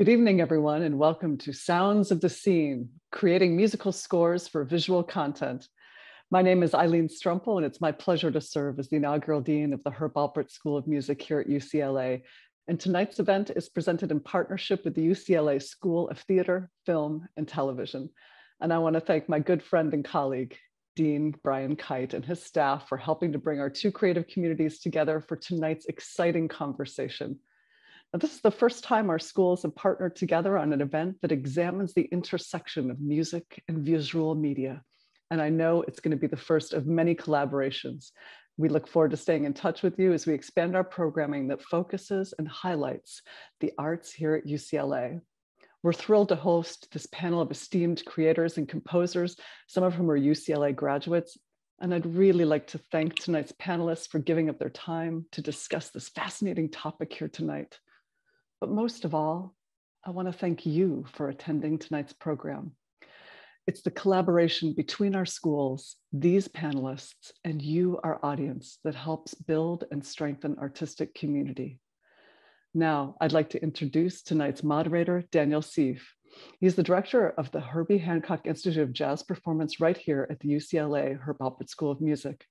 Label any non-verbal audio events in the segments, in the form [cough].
Good evening, everyone, and welcome to Sounds of the Scene, creating musical scores for visual content. My name is Eileen Strempel, and it's my pleasure to serve as the inaugural Dean of the Herb Alpert School of Music here at UCLA. And tonight's event is presented in partnership with the UCLA School of Theater, Film, and Television. And I want to thank my good friend and colleague, Dean Brian Kite, and his staff for helping to bring our two creative communities together for tonight's exciting conversation. Now, this is the first time our schools have partnered together on an event that examines the intersection of music and visual media. And I know it's going to be the first of many collaborations. We look forward to staying in touch with you as we expand our programming that focuses and highlights the arts here at UCLA. We're thrilled to host this panel of esteemed creators and composers, some of whom are UCLA graduates. And I'd really like to thank tonight's panelists for giving up their time to discuss this fascinating topic here tonight. But most of all, I want to thank you for attending tonight's program. It's the collaboration between our schools, these panelists, and you, our audience, that helps build and strengthen artistic community. Now, I'd like to introduce tonight's moderator, Daniel Seeff. He's the director of the Herbie Hancock Institute of Jazz Performance right here at the UCLA Herb Alpert School of Music.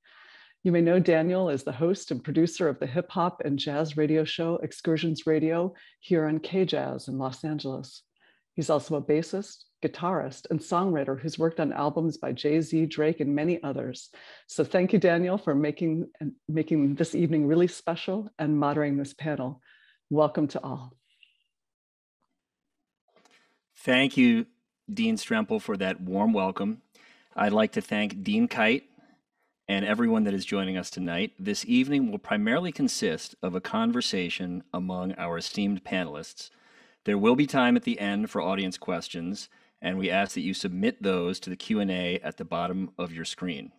You may know Daniel as the host and producer of the hip hop and jazz radio show Excursions Radio here on KJazz in Los Angeles. He's also a bassist, guitarist, and songwriter who's worked on albums by Jay-Z, Drake, and many others. So thank you, Daniel, for making, making this evening really special and moderating this panel. Welcome to all. Thank you, Dean Strempel, for that warm welcome. I'd like to thank Dean Kite and everyone that is joining us tonight. This evening will primarily consist of a conversation among our esteemed panelists. There will be time at the end for audience questions, and we ask that you submit those to the Q&A at the bottom of your screen.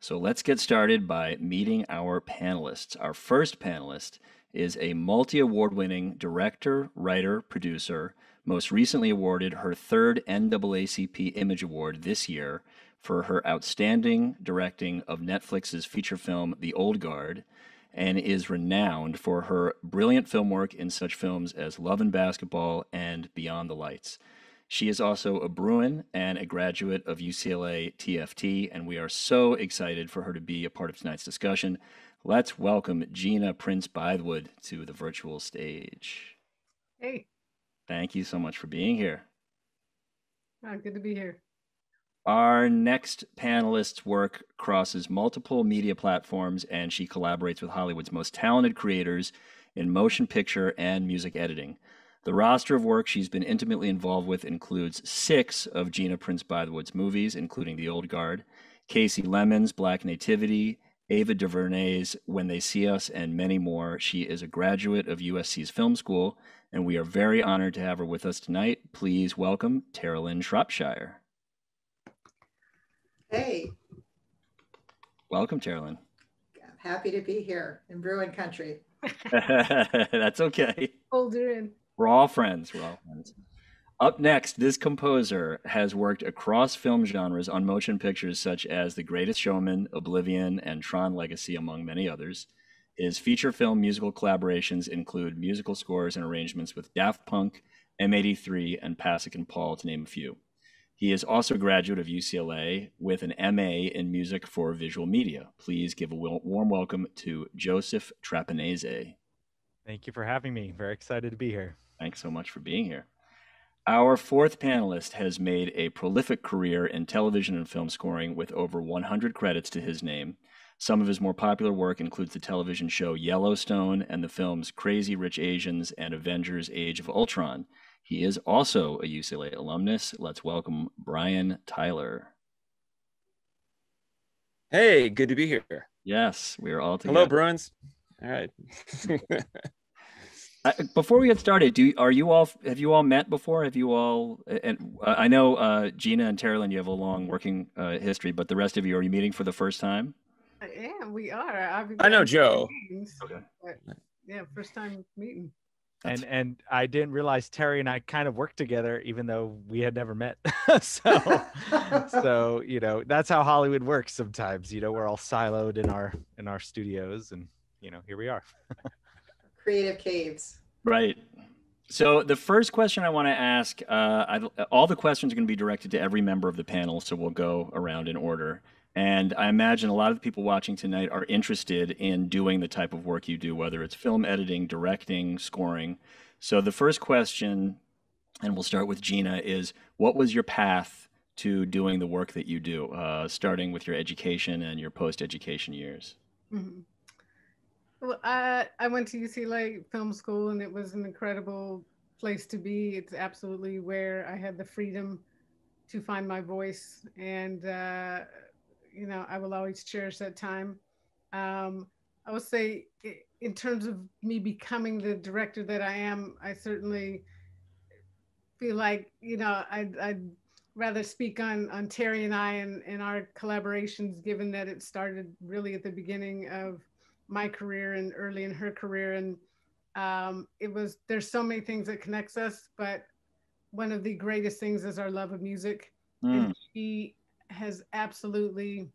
So let's get started by meeting our panelists. Our first panelist is a multi-award winning director, writer, producer, most recently awarded her third NAACP Image Award this year for her outstanding directing of Netflix's feature film The Old Guard and is renowned for her brilliant film work in such films as Love and Basketball and Beyond the Lights. She is also a Bruin and a graduate of UCLA TFT, and we are so excited for her to be a part of tonight's discussion. Let's welcome Gina Prince Bythewood to the virtual stage. Hey. Thank you so much for being here. Oh, good to be here. Our next panelist's work crosses multiple media platforms, and she collaborates with Hollywood's most talented creators in motion picture and music editing. The roster of work she's been intimately involved with includes six of Gina Prince Bythewood's movies, including The Old Guard, Kasi Lemmons' Black Nativity, Ava DuVernay's When They See Us, and many more. She is a graduate of USC's Film School, and we are very honored to have her with us tonight. Please welcome Terilyn Shropshire. Hey. Welcome, Terilyn. I'm happy to be here in Bruin country. [laughs] That's okay. Older in. We're all friends. We're all friends. Up next, this composer has worked across film genres on motion pictures such as The Greatest Showman, Oblivion, and Tron Legacy, among many others. His feature film musical collaborations include musical scores and arrangements with Daft Punk, M83, and Pasek and Paul, to name a few. He is also a graduate of UCLA with an MA in music for visual media. Please give a warm welcome to Joseph Trapanese. Thank you for having me. Very excited to be here. Thanks so much for being here. Our fourth panelist has made a prolific career in television and film scoring with over 100 credits to his name. Some of his more popular work includes the television show Yellowstone and the films Crazy Rich Asians and Avengers Age of Ultron. He is also a UCLA alumnus. Let's welcome Brian Tyler. Hey, good to be here. Yes, we are all together. Hello, Bruins. All right. [laughs] before we get started, do are you all have you all met before? Have you all? And uh, I know uh, Gina and Terilyn, you have a long working uh, history, but the rest of you are you meeting for the first time? Yeah, we are. I know Joe. Okay. Yeah, first time meeting and and I didn't realize Terry and I kind of worked together, even though we had never met. [laughs] so, [laughs] so you know, that's how Hollywood works. Sometimes, you know, we're all siloed in our in our studios, and you know, here we are. Creative caves. Right. So the first question I want to ask, uh, I, all the questions are going to be directed to every member of the panel, so we'll go around in order. And I imagine a lot of the people watching tonight are interested in doing the type of work you do, whether it's film editing, directing, scoring. So the first question, and we'll start with Gina, is what was your path to doing the work that you do, uh, starting with your education and your post-education years? Mm-hmm. Well, I, I went to UCLA Film School and it was an incredible place to be. It's absolutely where I had the freedom to find my voice. And, uh, you know, I will always cherish that time. Um, I would say, in terms of me becoming the director that I am, I certainly feel like, you know, I'd, I'd rather speak on, on Terry and I and, and our collaborations, given that it started really at the beginning of my career and early in her career and um, it was there's so many things that connects us but one of the greatest things is our love of music mm. and she has absolutely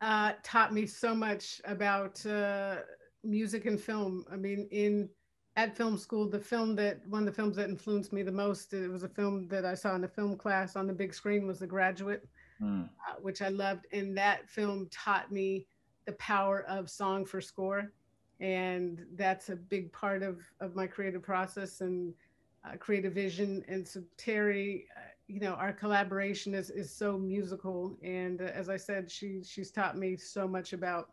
uh, taught me so much about uh, music and film i mean in at film school the film that one of the films that influenced me the most it was a film that i saw in the film class on the big screen was the graduate mm. uh, which i loved and that film taught me the power of song for score. And that's a big part of, of my creative process and uh, creative vision. And so Terry, uh, you know, our collaboration is, is so musical. And uh, as I said, she, she's taught me so much about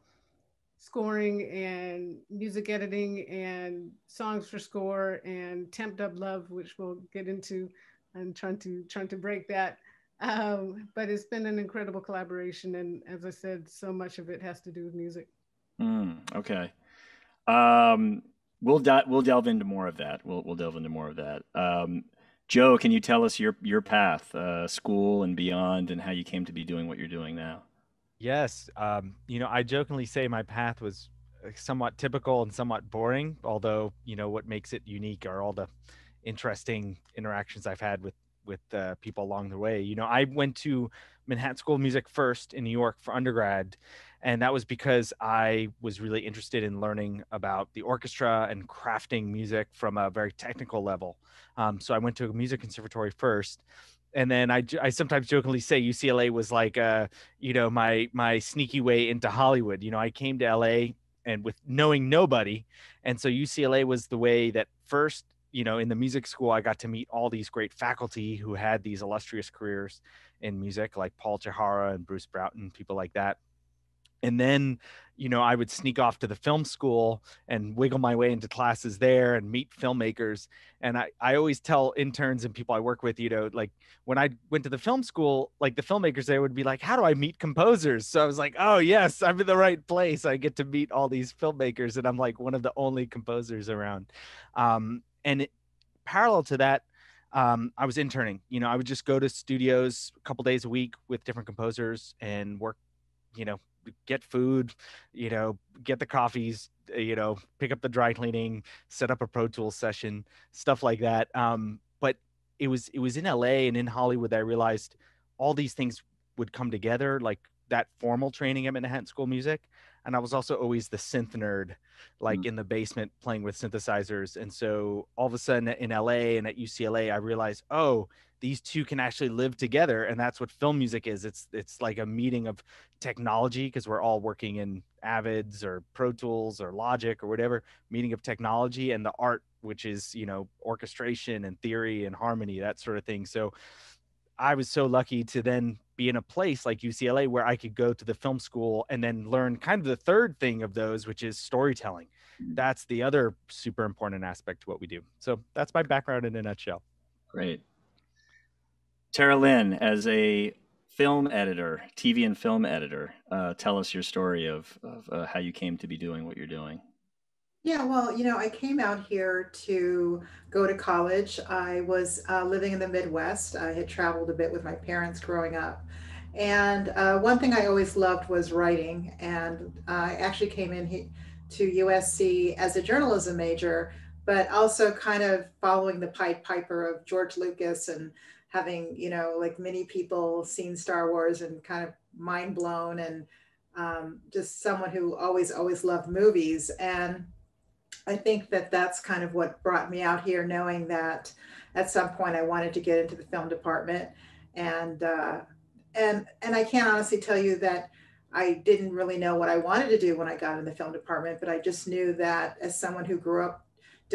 scoring and music editing and songs for score and temp dub love, which we'll get into. I'm trying to trying to break that. Um, but it's been an incredible collaboration, and as I said, so much of it has to do with music. Mm, okay, um, we'll di- we'll delve into more of that. We'll we'll delve into more of that. Um, Joe, can you tell us your your path, uh, school and beyond, and how you came to be doing what you're doing now? Yes, um, you know, I jokingly say my path was uh, somewhat typical and somewhat boring. Although, you know, what makes it unique are all the interesting interactions I've had with with uh, people along the way. You know, I went to Manhattan School of Music first in New York for undergrad, and that was because I was really interested in learning about the orchestra and crafting music from a very technical level. Um, so I went to a music conservatory first. And then I, I sometimes jokingly say UCLA was like, uh, you know, my my sneaky way into Hollywood. You know, I came to LA and with knowing nobody, and so UCLA was the way that first you know, in the music school, I got to meet all these great faculty who had these illustrious careers in music, like Paul Chihara and Bruce Broughton, people like that. And then, you know, I would sneak off to the film school and wiggle my way into classes there and meet filmmakers. And I, I always tell interns and people I work with, you know, like when I went to the film school, like the filmmakers there would be like, how do I meet composers? So I was like, oh, yes, I'm in the right place. I get to meet all these filmmakers. And I'm like one of the only composers around. Um, and it, parallel to that um, i was interning you know i would just go to studios a couple days a week with different composers and work you know get food you know get the coffees you know pick up the dry cleaning set up a pro tools session stuff like that um, but it was it was in la and in hollywood that i realized all these things would come together like that formal training at manhattan school music and I was also always the synth nerd, like mm. in the basement playing with synthesizers. And so all of a sudden in LA and at UCLA, I realized, oh, these two can actually live together, and that's what film music is. It's it's like a meeting of technology because we're all working in Avids or Pro Tools or Logic or whatever, meeting of technology and the art, which is you know orchestration and theory and harmony, that sort of thing. So I was so lucky to then be in a place like UCLA where I could go to the film school and then learn kind of the third thing of those, which is storytelling. Mm. That's the other super important aspect to what we do. So that's my background in a nutshell. Great. Terilyn, as a film editor, TV and film editor, uh, tell us your story of, of uh, how you came to be doing what you're doing. Yeah, well, you know, I came out here to go to college. I was uh, living in the Midwest. I had traveled a bit with my parents growing up. And uh, one thing I always loved was writing. And I actually came in to USC as a journalism major, but also kind of following the Pied Piper of George Lucas and having, you know, like many people seen Star Wars and kind of mind blown and um, just someone who always, always loved movies. And I think that that's kind of what brought me out here, knowing that at some point I wanted to get into the film department, and uh, and and I can't honestly tell you that I didn't really know what I wanted to do when I got in the film department, but I just knew that as someone who grew up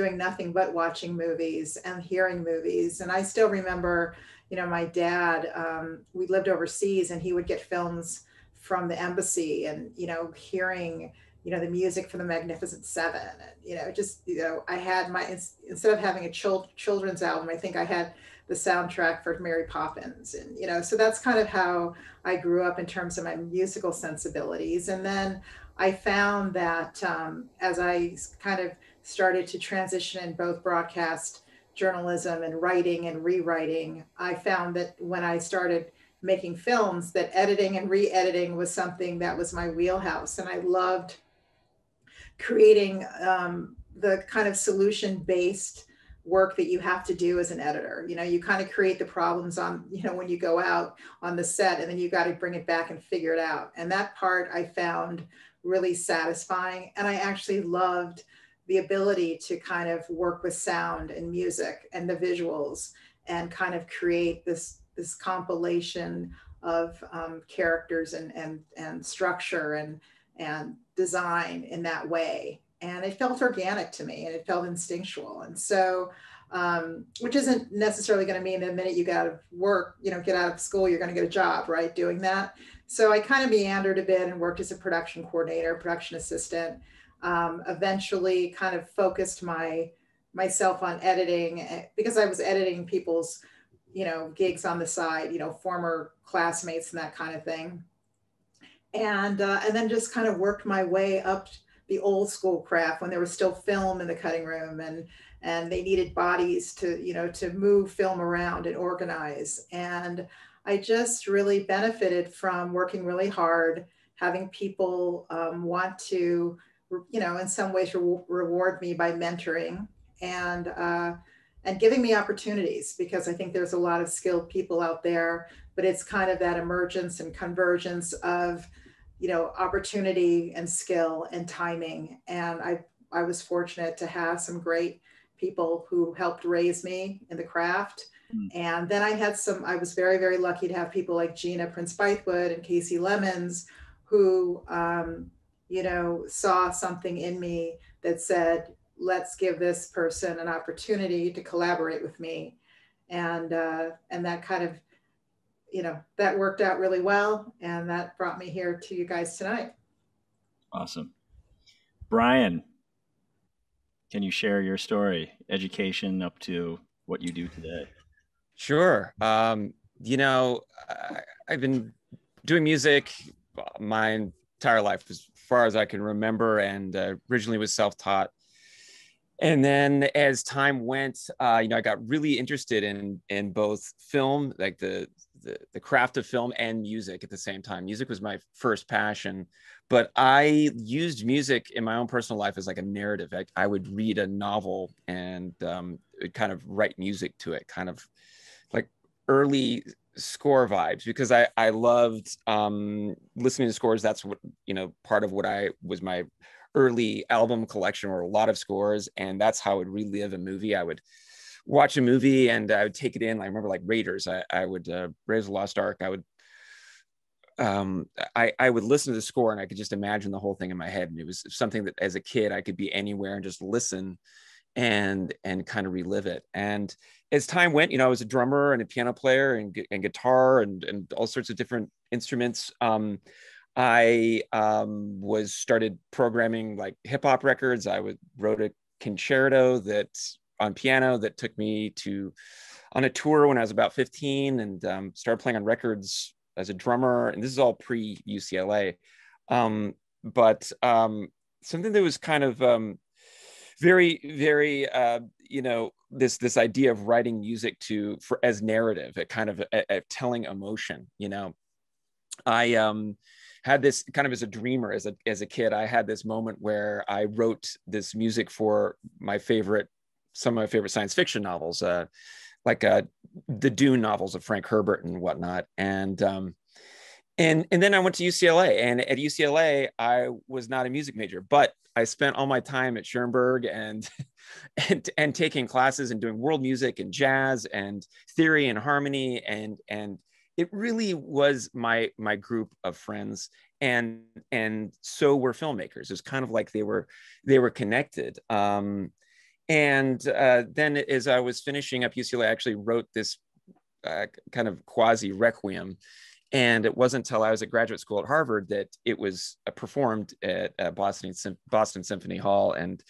doing nothing but watching movies and hearing movies, and I still remember, you know, my dad. Um, we lived overseas, and he would get films from the embassy, and you know, hearing you know the music for the magnificent seven and you know just you know i had my instead of having a child, children's album i think i had the soundtrack for mary poppins and you know so that's kind of how i grew up in terms of my musical sensibilities and then i found that um, as i kind of started to transition in both broadcast journalism and writing and rewriting. I found that when i started making films that editing and re-editing was something that was my wheelhouse and i loved creating um, the kind of solution based work that you have to do as an editor. You know you kind of create the problems on you know when you go out on the set and then you got to bring it back and figure it out. And that part i found really satisfying and i actually loved the ability to kind of work with sound and music and the visuals and kind of create this this compilation of um, characters and and and structure and and design in that way. And it felt organic to me and it felt instinctual. And so, um, which isn't necessarily going to mean the minute you get out of work, you know, get out of school, you're going to get a job, right? Doing that. So I kind of meandered a bit and worked as a production coordinator, production assistant. Um, eventually, kind of focused my myself on editing eh, because I was editing people's, you know, gigs on the side, you know, former classmates and that kind of thing. And uh, and then just kind of worked my way up the old school craft when there was still film in the cutting room and and they needed bodies to you know to move film around and organize. And i just really benefited from working really hard having people um, want to you know in some ways re- reward me by mentoring and uh, and giving me opportunities because i think there's a lot of skilled people out there but it's kind of that emergence and convergence of you know opportunity and skill and timing and i i was fortunate to have some great people who helped raise me in the craft mm. and then i had some i was very very lucky to have people like gina prince bythewood and Kasi Lemmons, who um, you know saw something in me that said let's give this person an opportunity to collaborate with me and uh, and that kind of you know, that worked out really well. And that brought me here to you guys tonight. Awesome. Brian, can you share your story, education up to what you do today? Sure. Um, you know, I, I've been doing music my entire life, as far as I can remember, and uh, originally was self taught. And then as time went, uh, you know, I got really interested in in both film, like the the, the craft of film and music at the same time. Music was my first passion, but I used music in my own personal life as like a narrative. I, I would read a novel and um, kind of write music to it, kind of like early score vibes because I, I loved um, listening to scores. That's what, you know, part of what I was my early album collection were a lot of scores. And that's how I would relive a movie. I would, watch a movie and I would take it in. I remember like Raiders. I, I would uh, Raiders of Lost Ark. I would um, I, I would listen to the score and I could just imagine the whole thing in my head. And it was something that as a kid I could be anywhere and just listen and and kind of relive it. And as time went, you know, I was a drummer and a piano player and, and guitar and, and all sorts of different instruments. Um, I um, was started programming like hip hop records. I would wrote a concerto that on piano that took me to on a tour when I was about 15 and um, started playing on records as a drummer. And this is all pre UCLA. Um, but um, something that was kind of um, very, very, uh, you know, this this idea of writing music to for as narrative, a kind of a, a telling emotion. You know, I um, had this kind of as a dreamer as a as a kid. I had this moment where I wrote this music for my favorite some of my favorite science fiction novels, uh, like uh, the Dune novels of Frank Herbert and whatnot. And um, and and then I went to UCLA, and at UCLA I was not a music major, but I spent all my time at Schoenberg and [laughs] and and taking classes and doing world music and jazz and theory and harmony and and it really was my my group of friends and and so were filmmakers. It's kind of like they were they were connected. Um, and uh, then as i was finishing up ucla i actually wrote this uh, kind of quasi requiem and it wasn't until I was at graduate school at Harvard that it was uh, performed at uh, Boston Boston Symphony Hall, and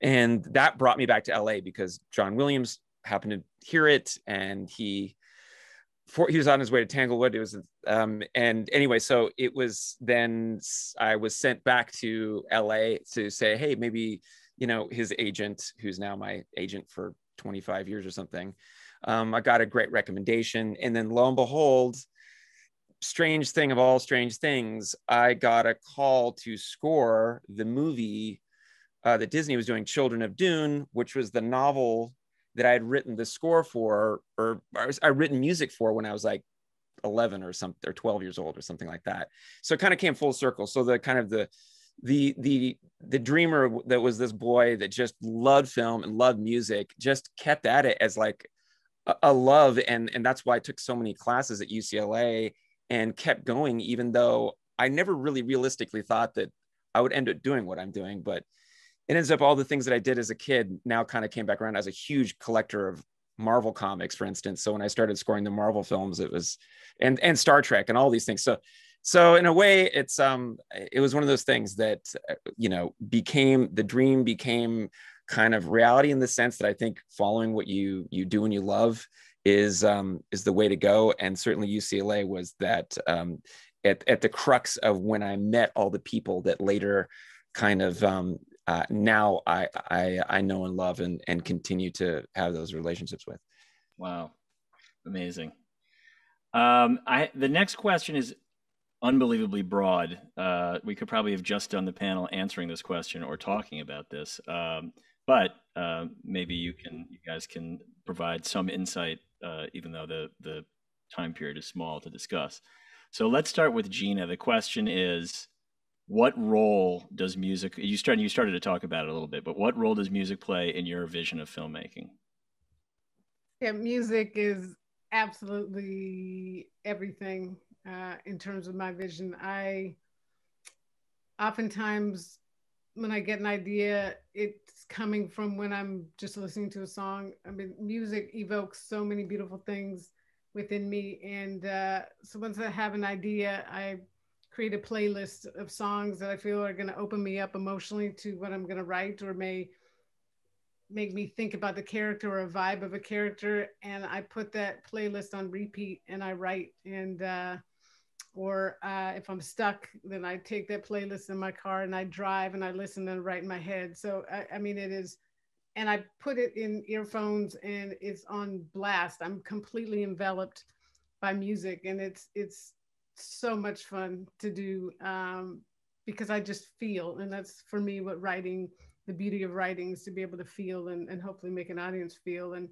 and that brought me back to LA because John Williams happened to hear it, and he for, he was on his way to Tanglewood. It was um, and anyway, so it was then I was sent back to LA to say, hey, maybe you know his agent, who's now my agent for 25 years or something. Um, I got a great recommendation, and then lo and behold strange thing of all strange things, I got a call to score the movie uh, that Disney was doing, Children of Dune, which was the novel that I had written the score for, or I, was, I written music for when I was like 11 or something, or 12 years old or something like that. So it kind of came full circle. So the kind of the the the the dreamer that was this boy that just loved film and loved music just kept at it as like a, a love and and that's why I took so many classes at UCLA and kept going, even though I never really realistically thought that I would end up doing what I'm doing. But it ends up all the things that I did as a kid now kind of came back around as a huge collector of Marvel comics, for instance. So when I started scoring the Marvel films, it was and and Star Trek and all these things. So so in a way, it's um it was one of those things that you know became the dream became kind of reality in the sense that I think following what you you do and you love is um, is the way to go. And certainly UCLA was that um, at, at the crux of when I met all the people that later kind of um, uh, now I, I I know and love and and continue to have those relationships with. Wow, amazing. Um, I the next question is unbelievably broad. Uh, we could probably have just done the panel answering this question or talking about this, um, but uh, maybe you can you guys can provide some insight uh, even though the the time period is small to discuss. So let's start with Gina. The question is, what role does music? You started you started to talk about it a little bit, but what role does music play in your vision of filmmaking? Yeah, music is absolutely everything uh, in terms of my vision. I oftentimes when I get an idea, it's coming from when I'm just listening to a song. I mean, music evokes so many beautiful things within me. And uh, so once I have an idea, I create a playlist of songs that I feel are going to open me up emotionally to what I'm going to write or may make me think about the character or a vibe of a character. And I put that playlist on repeat and I write. And, uh, or uh, if I'm stuck, then I take that playlist in my car and I drive and I listen and write in my head. So I, I, mean, it is, and I put it in earphones and it's on blast. I'm completely enveloped by music, and it's it's so much fun to do um, because I just feel, and that's for me what writing. The beauty of writing is to be able to feel and, and hopefully make an audience feel and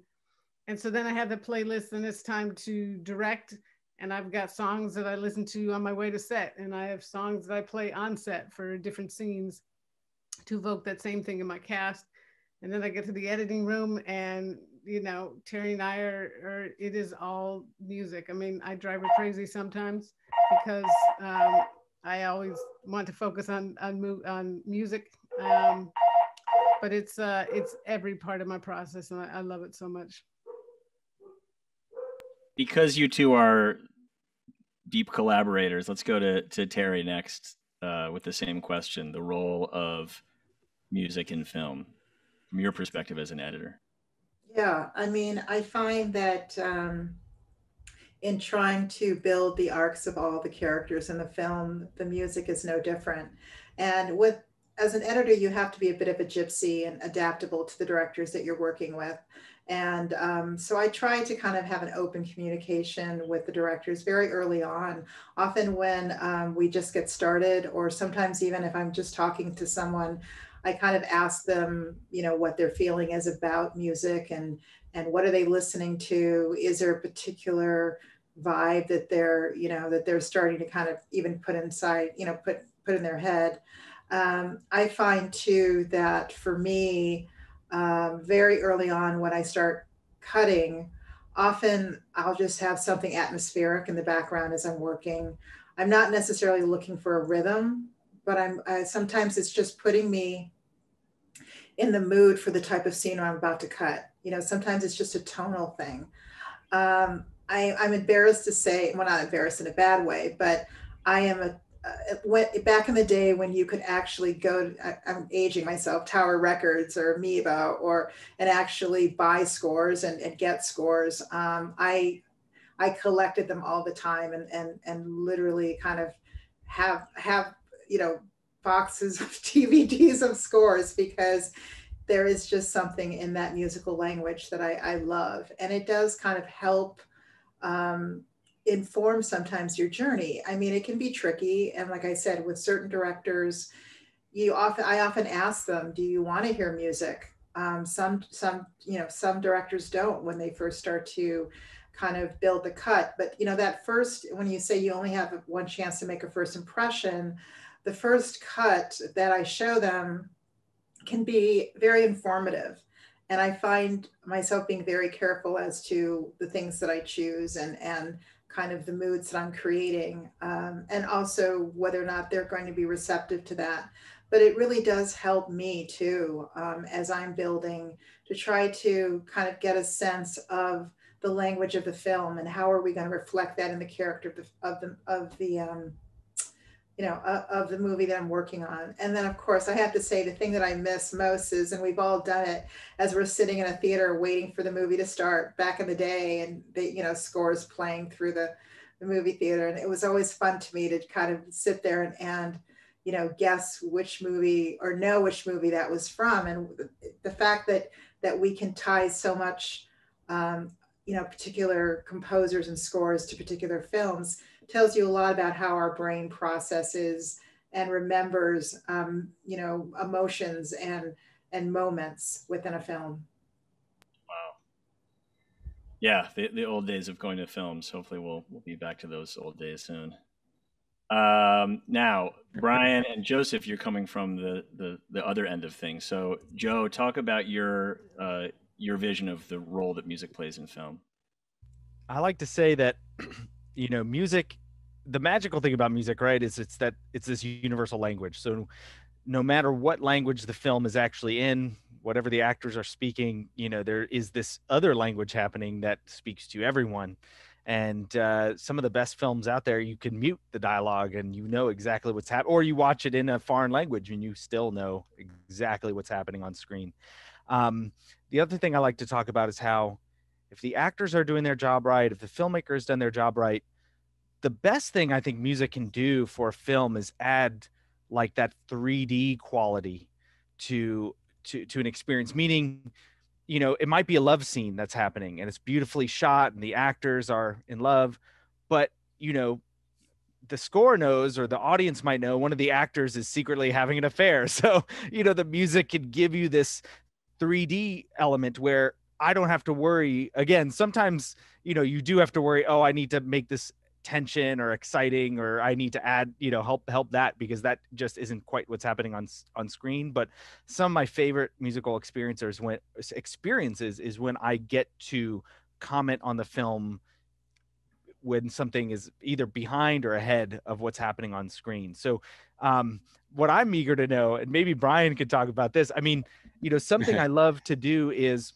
and so then I have the playlist, and it's time to direct and I've got songs that I listen to on my way to set, and I have songs that I play on set for different scenes to evoke that same thing in my cast. And then I get to the editing room, and you know, Terry and I are, are it is all music. I mean, I drive her crazy sometimes because um, I always want to focus on on, on music. Um, but it's uh, it's every part of my process, and I, I love it so much because you two are deep collaborators, let's go to, to Terry next uh, with the same question the role of music in film from your perspective as an editor. Yeah, I mean, I find that um, in trying to build the arcs of all the characters in the film, the music is no different. And with as an editor, you have to be a bit of a gypsy and adaptable to the directors that you're working with. And um, so I try to kind of have an open communication with the directors very early on. Often when um, we just get started, or sometimes even if I'm just talking to someone, I kind of ask them, you know, what their feeling is about music and and what are they listening to? Is there a particular vibe that they're you know that they're starting to kind of even put inside you know put put in their head um, i find too that for me um, very early on when i start cutting often i'll just have something atmospheric in the background as i'm working. I'm not necessarily looking for a rhythm but i'm sometimes it's just putting me in the mood for the type of scene i'm about to cut. You know sometimes it's just a tonal thing. Um, I, I'm embarrassed to say, well, not embarrassed in a bad way, but I am a, uh, back in the day when you could actually go, I, am aging myself, Tower Records or Amoeba, or and actually buy scores and, and get scores. Um, I I collected them all the time and and and literally kind of have have you know boxes of [laughs] DVDs of scores because there is just something in that musical language that I, I love, and it does kind of help um, inform sometimes your journey. I mean, it can be tricky. And like I said, with certain directors, you often, I often ask them, do you want to hear music? Um, some, some, you know, some directors don't when they first start to kind of build the cut. But, you know, that first, when you say you only have one chance to make a first impression, the first cut that I show them can be very informative and I find myself being very careful as to the things that I choose and and kind of the moods that I'm creating, um, and also whether or not they're going to be receptive to that. But it really does help me too um, as I'm building to try to kind of get a sense of the language of the film and how are we going to reflect that in the character of the of the, of the um, you know, uh, of the movie that I'm working on. And then, of course, I have to say the thing that I miss most is, and we've all done it, as we're sitting in a theater waiting for the movie to start back in the day, and the you know scores playing through the the movie theater, and it was always fun to me to kind of sit there and and you know guess which movie or know which movie that was from, and the fact that that we can tie so much. Um, you know, particular composers and scores to particular films tells you a lot about how our brain processes and remembers, um, you know, emotions and and moments within a film. Wow. Yeah, the, the old days of going to films. Hopefully, we'll we'll be back to those old days soon. Um, now, Brian and Joseph, you're coming from the, the the other end of things. So, Joe, talk about your uh, your vision of the role that music plays in film. I like to say that [clears throat] you know, music the magical thing about music, right, is it's that it's this universal language. So no matter what language the film is actually in, whatever the actors are speaking, you know, there is this other language happening that speaks to everyone. And uh, some of the best films out there, you can mute the dialogue and you know exactly what's happening, or you watch it in a foreign language and you still know exactly what's happening on screen. Um, the other thing I like to talk about is how if the actors are doing their job right, if the filmmaker has done their job right, the best thing I think music can do for a film is add like that 3D quality to to to an experience. Meaning, you know, it might be a love scene that's happening and it's beautifully shot and the actors are in love, but you know, the score knows or the audience might know one of the actors is secretly having an affair. [laughs] So, you know, the music can give you this 3D element where I don't have to worry. Again, sometimes, you know, you do have to worry, oh, I need to make this tension or exciting or I need to add, you know, help help that because that just isn't quite what's happening on on screen. But some of my favorite musical experiences when experiences is when I get to comment on the film when something is either behind or ahead of what's happening on screen. So um, what I'm eager to know, and maybe Brian could talk about this. I mean, you know, something [laughs] I love to do is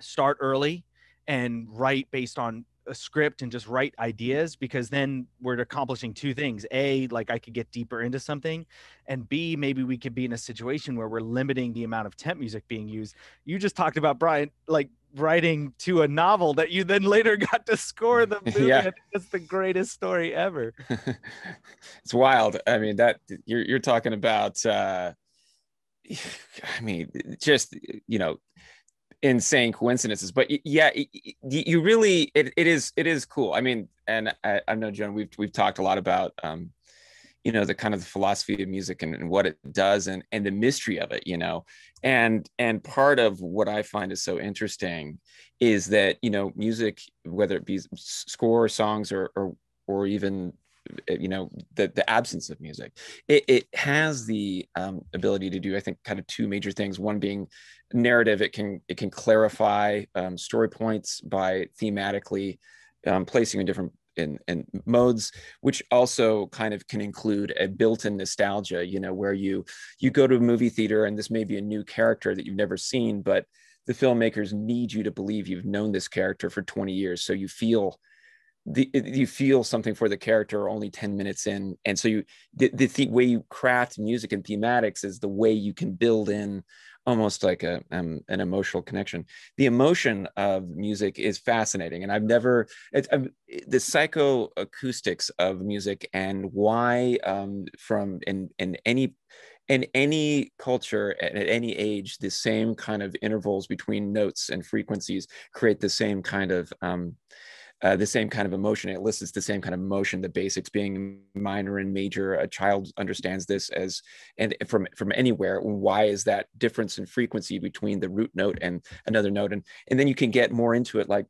start early and write based on a script and just write ideas because then we're accomplishing two things. A like i could get deeper into something and b maybe we could be in a situation where we're limiting the amount of temp music being used. You just talked about brian like writing to a novel that you then later [laughs] got to score the [laughs] movie yeah. that's the greatest story ever. [laughs] It's wild. I mean that you're, you're talking about uh [sighs] i mean just you know insane coincidences but yeah you really it, it is it is cool. I mean and i, I know john we've we've talked a lot about um you know the kind of the philosophy of music and, and, what it does and and the mystery of it you know? And and part of what i find is so interesting is that you know music whether it be score songs or or, or even you know the the absence of music. It, it has the um, ability to do i think kind of two major things. One being narrative. It can it can clarify um, story points by thematically um, placing in different in, in modes which also kind of can include a built-in nostalgia you know where you you go to a movie theater and this may be a new character that you've never seen but the filmmakers need you to believe you've known this character for 20 years. So you feel the, you feel something for the character only 10 minutes in and so you the, the, the way you craft music and thematics is the way you can build in almost like a um, an emotional connection. The emotion of music is fascinating, and I've never it's, um, the psychoacoustics of music and why um, from in in any in any culture at, at any age the same kind of intervals between notes and frequencies create the same kind of um, uh, the same kind of emotion. It elicits the same kind of emotion. The basics being minor and major. A child understands this as and from from anywhere. Why is that difference in frequency between the root note and another note? And and then you can get more into it, like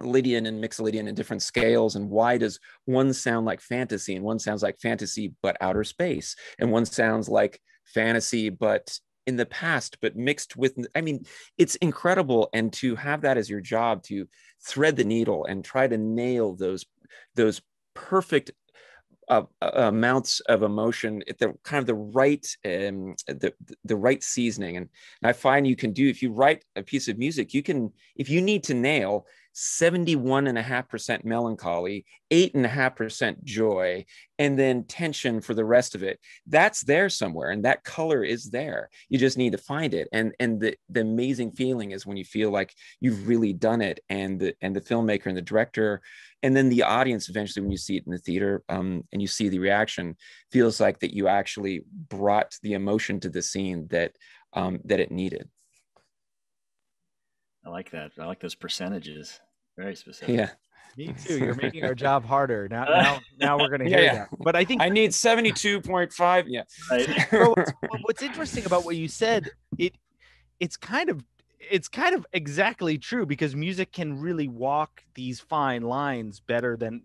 Lydian and Mixolydian and different scales. And why does one sound like fantasy and one sounds like fantasy but outer space, and one sounds like fantasy but in the past but mixed with i mean it's incredible and to have that as your job to thread the needle and try to nail those those perfect uh, uh, amounts of emotion at the kind of the right um, the the right seasoning. And, and i find you can do if you write a piece of music you can if you need to nail 71.5% melancholy, 8.5% joy, and then tension for the rest of it. That's there somewhere, and that color is there. You just need to find it. And and the, the amazing feeling is when you feel like you've really done it, and the and the filmmaker and the director, and then the audience eventually when you see it in the theater um, and you see the reaction, feels like that you actually brought the emotion to the scene that um, that it needed. I like that. I like those percentages. Very specific. Yeah. Me too. You're making our [laughs] job harder. Now, now, now we're going [laughs] to hear yeah, yeah. that. But I think I need 72.5. Yeah. Right. [laughs] so what's interesting about what you said, it, it's kind of, it's kind of exactly true because music can really walk these fine lines better than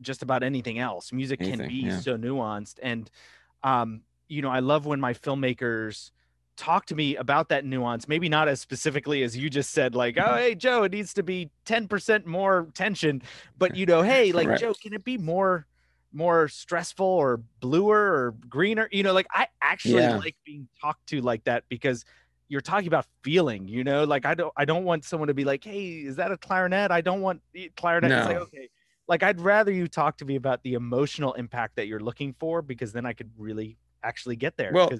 just about anything else. Music anything, can be yeah. so nuanced. And, um, you know, I love when my filmmakers, talk to me about that nuance maybe not as specifically as you just said like oh mm-hmm. hey joe it needs to be 10% more tension but you know hey like right. joe can it be more more stressful or bluer or greener you know like i actually yeah. like being talked to like that because you're talking about feeling you know like i don't i don't want someone to be like hey is that a clarinet i don't want clarinet no. it's like okay like i'd rather you talk to me about the emotional impact that you're looking for because then i could really actually get there well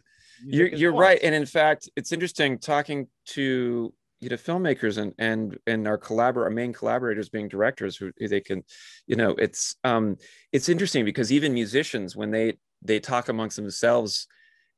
you're you're right, and in fact, it's interesting talking to you know filmmakers and and and our collabor our main collaborators being directors who, who they can you know it's um it's interesting because even musicians when they they talk amongst themselves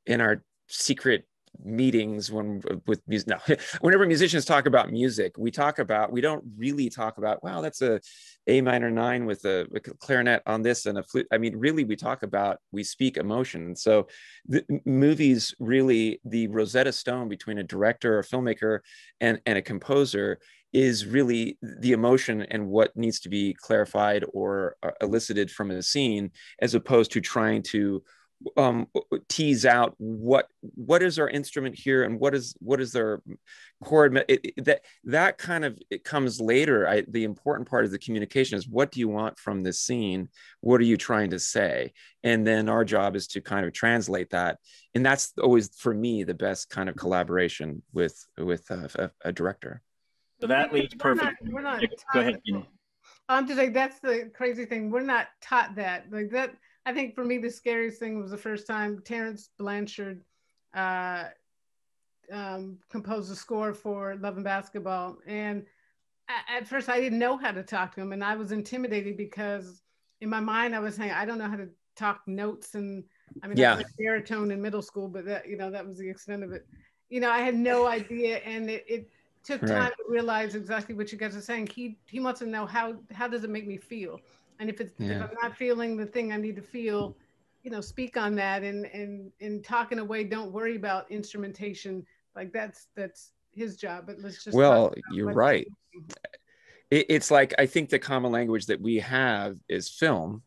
in our secret meetings when with music now [laughs] whenever musicians talk about music we talk about we don't really talk about wow that's a a minor nine with a, a clarinet on this and a flute. I mean really we talk about we speak emotion. And so the movies really the rosetta stone between a director a filmmaker and and a composer is really the emotion and what needs to be clarified or uh, elicited from a scene as opposed to trying to um, tease out what what is our instrument here and what is what is their chord it, it, that that kind of it comes later. I, the important part of the communication is what do you want from this scene? What are you trying to say? And then our job is to kind of translate that. And that's always for me the best kind of collaboration with with a, a, a director. So that leads perfect. we're not, we're not go ahead you know. i'm just like that's the crazy thing. We're not taught that. Like that I think for me, the scariest thing was the first time Terence Blanchard uh, um, composed a score for Love and Basketball. And at first, I didn't know how to talk to him. And I was intimidated because in my mind, I was saying, I don't know how to talk notes. And I mean, yeah. I was baritone in middle school, but that, you know, that was the extent of it. You know, I had no [laughs] idea. And it, it took time right. to realize exactly what you guys are saying. He, he wants to know how, how does it make me feel? And if it's yeah. if I'm not feeling the thing I need to feel, you know speak on that and and and talk in a way don't worry about instrumentation. Like that's that's his job but let's just well you're right. it, it's like i think the common language that we have is film.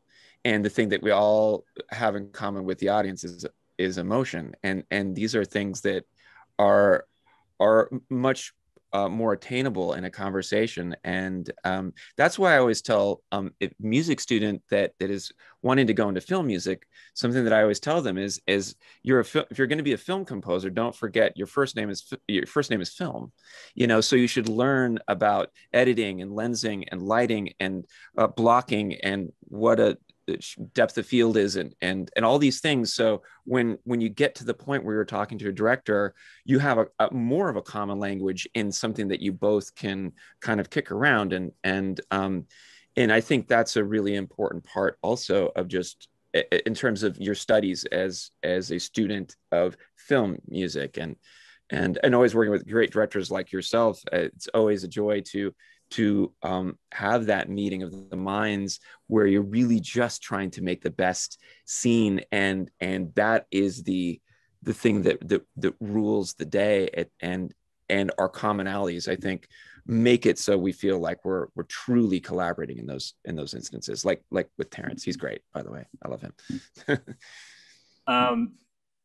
And the thing that we all have in common with the audience is is emotion. And and these are things that are are much uh, more attainable in a conversation. And um, that's why i always tell um, a music student that that is wanting to go into film music something that i always tell them is is you're a if you're going to be a film composer don't forget your first name is your first name is film. You know so you should learn about editing and lensing and lighting and uh, blocking and what a depth of field is and and and all these things. So when when you get to the point where you're talking to a director you have a, a, more of a common language in something that you both can kind of kick around. And and um and i think that's a really important part also of just in terms of your studies as as a student of film music. And and and always working with great directors like yourself it's always a joy to to um, have that meeting of the minds where you're really just trying to make the best scene. And and that is the the thing that that, that rules the day and and our commonalities i think make it so we feel like we're we're truly collaborating in those in those instances. Like like with terence he's great by the way. I love him. [laughs] Um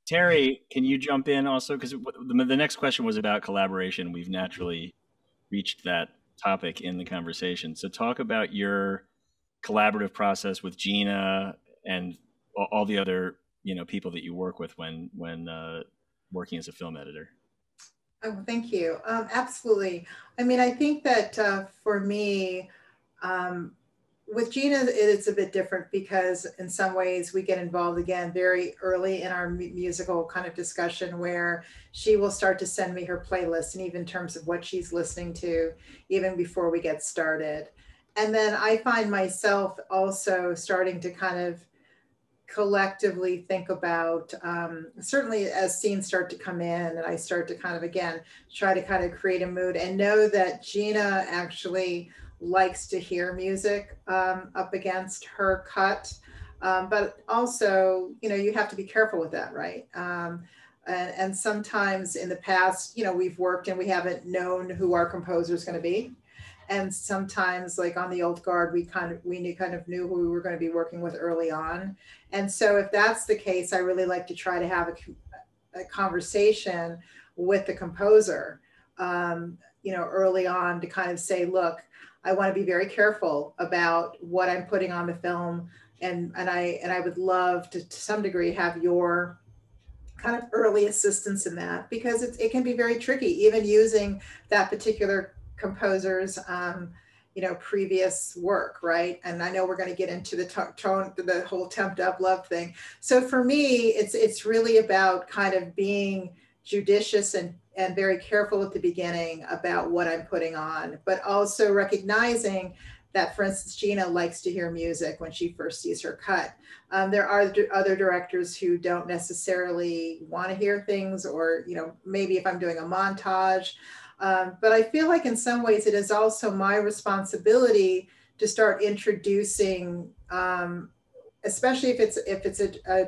terry can you jump in also? Because the, the next question was about collaboration. We've naturally reached that topic in the conversation. So talk about your collaborative process with Gina and all the other you know people that you work with when when uh, working as a film editor. Oh, thank you. Um, absolutely. I mean, I think that uh, for me, um, with Gina, it's a bit different because in some ways we get involved again very early in our musical kind of discussion where she will start to send me her playlist and even terms of what she's listening to, even before we get started. And then I find myself also starting to kind of collectively think about um, certainly as scenes start to come in and I start to kind of again try to kind of create a mood and know that Gina actually likes to hear music um, up against her cut. Um, but also, you know, you have to be careful with that, right? Um, and, and, sometimes in the past, you know, we've worked and we haven't known who our composer is going to be. And sometimes, like on the old guard, we kind of we knew kind of knew who we were going to be working with early on. And so, if that's the case, I really like to try to have a, a conversation with the composer, um, you know, early on to kind of say, look, I want to be very careful about what I'm putting on the film. And, and I and I would love to, to some degree have your kind of early assistance in that because it, it can be very tricky even using that particular composer's um, you know previous work right and i know we're going to get into the tone the whole temped up love thing so for me it's it's really about kind of being judicious and and very careful at the beginning about what I'm putting on, but also recognizing that, for instance, Gina likes to hear music when she first sees her cut. Um, there are other directors who don't necessarily want to hear things, or, you know, maybe if I'm doing a montage. Um, but I feel like in some ways it is also my responsibility to start introducing, um, especially if it's if it's a, a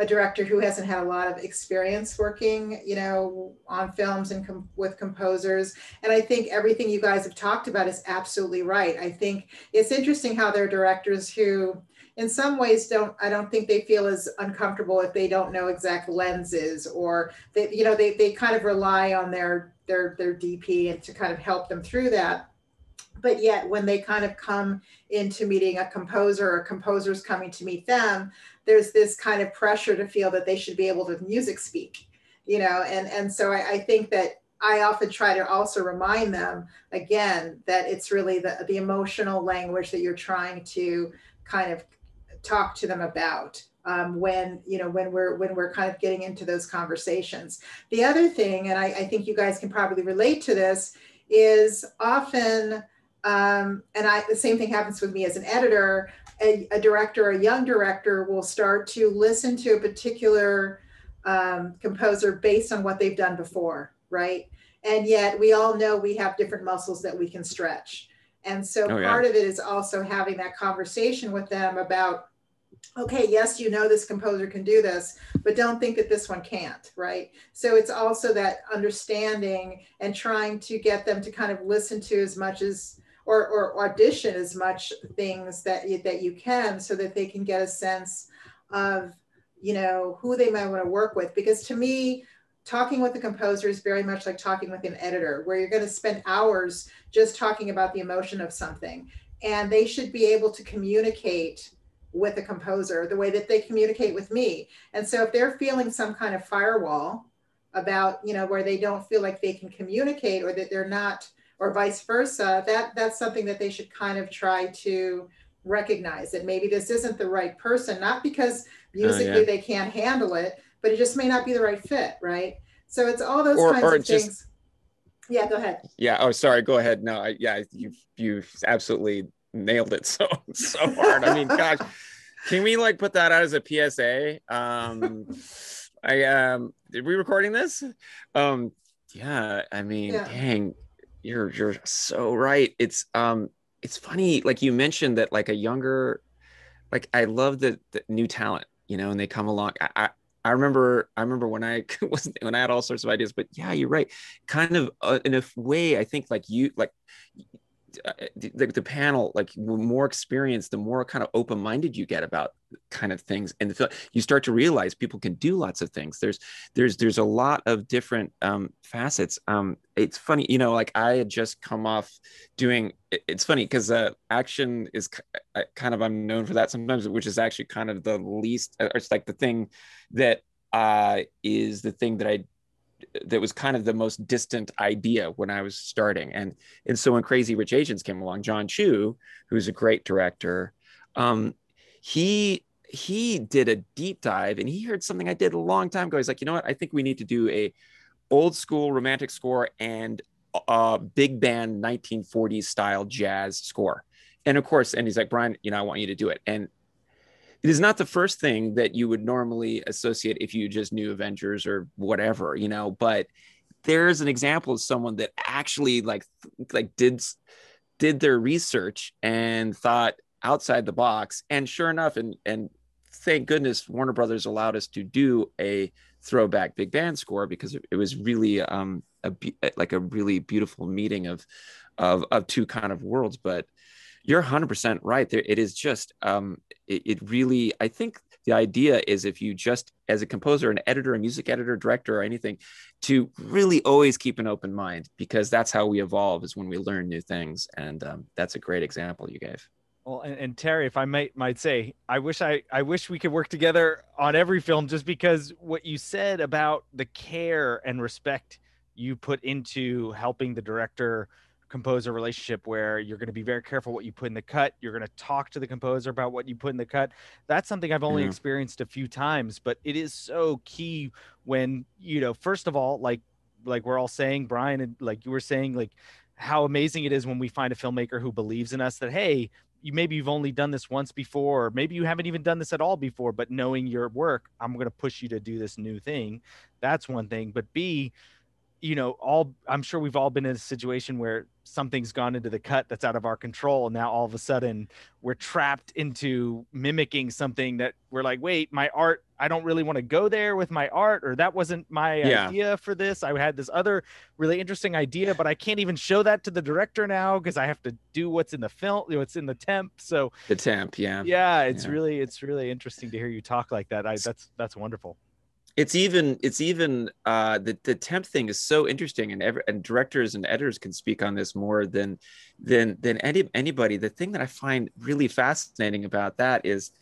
a director who hasn't had a lot of experience working, you know, on films and com- with composers. And I think everything you guys have talked about is absolutely right. I think it's interesting how there are directors who, in some ways, don't. I don't think they feel as uncomfortable if they don't know exact lenses, or they, you know, they they kind of rely on their their their DP and to kind of help them through that but yet when they kind of come into meeting a composer or composers coming to meet them there's this kind of pressure to feel that they should be able to music speak you know and and so I, I think that i often try to also remind them again that it's really the, the emotional language that you're trying to kind of talk to them about um, when you know when we're when we're kind of getting into those conversations. The other thing and I, I think you guys can probably relate to this is often um, and I, the same thing happens with me as an editor. A, a, director, a young director, will start to listen to a particular um, composer based on what they've done before, right? And yet, we all know we have different muscles that we can stretch. And so, oh, part yeah. of it is also having that conversation with them about okay, yes, you know this composer can do this, but don't think that this one can't, right? So it's also that understanding and trying to get them to kind of listen to as much as or, or audition as much things that you, that you can so that they can get a sense of you know who they might want to work with. Because to me talking with the composer is very much like talking with an editor where you're going to spend hours just talking about the emotion of something. And they should be able to communicate with a composer the way that they communicate with me. And so if they're feeling some kind of firewall about you know where they don't feel like they can communicate or that they're not or vice versa that that's something that they should kind of try to recognize that maybe this isn't the right person not because musically oh, yeah. they can't handle it but it just may not be the right fit right so it's all those or, kinds or of just, things yeah go ahead yeah oh sorry go ahead no I, yeah you you absolutely nailed it [laughs] so so hard. I mean, [laughs] gosh, can we like put that out as a PSA? Um, [laughs] I um, did we recording this? Um, yeah, I mean, yeah. dang, you're you're so right. It's um, it's funny, like you mentioned that like a younger, like I love the, the new talent, you know, and they come along. I, I I remember, I remember when I [laughs] was when I had all sorts of ideas, but yeah, you're right. Kind of uh, in a way, I think like you, like the, the panel like more experience the more kind of open-minded you get about kind of things and you start to realize people can do lots of things. There's there's there's a lot of different um, facets. Um, it's funny you know like i had just come off doing it's funny because uh, action is kind of i'm known for that sometimes which is actually kind of the least uh, it's like the thing that uh, is the thing that i that was kind of the most distant idea when I was starting. And and so when Crazy Rich Asians came along, Jon Chu, who's a great director, um, he he did a deep dive and he heard something I did a long time ago. He's like, you know what? I think we need to do a old school romantic score and a big band 1940s style jazz score. And of course, and he's like, Brian, you know, I want you to do it. And it is not the first thing that you would normally associate if you just knew Avengers or whatever, you know, but there's an example of someone that actually like like did did their research and thought outside the box and sure enough and and thank goodness Warner Brothers allowed us to do a throwback big band score because it, was really um a like a really beautiful meeting of of of two kind of worlds but you're 100% right there. It is just um it, it really i think the idea is if you just as a composer an editor a music editor director or anything to really always keep an open mind because that's how we evolve is when we learn new things. And um, that's a great example you gave. Well and, and, terry if i might might say i wish i i wish we could work together on every film just because what you said about the care and respect you put into helping the director composer relationship where you're going to be very careful what you put in the cut. You're going to talk to the composer about what you put in the cut. That's something I've only experienced a few times, but it is so key when, you know, first of all, like, like we're all saying, Brian, and like you were saying, like how amazing it is when we find a filmmaker who believes in us that, hey, you maybe you've only done this once before, or maybe you haven't even done this at all before, but knowing your work, I'm going to push you to do this new thing. That's one thing. But B, you know, all I'm sure we've all been in a situation where something's gone into the cut that's out of our control. And now all of a sudden we're trapped into mimicking something that we're like, wait, my art, I don't really want to go there with my art, or that wasn't my yeah. idea for this. I had this other really interesting idea, but I can't even show that to the director now because I have to do what's in the film, what's in the temp. So the temp, yeah. Yeah, it's yeah. really, it's really interesting to hear you talk like that. I that's that's wonderful it's even it's even uh the, the temp thing is so interesting and ever and directors and editors can speak on this more than than than any anybody. The thing that i find really fascinating about that is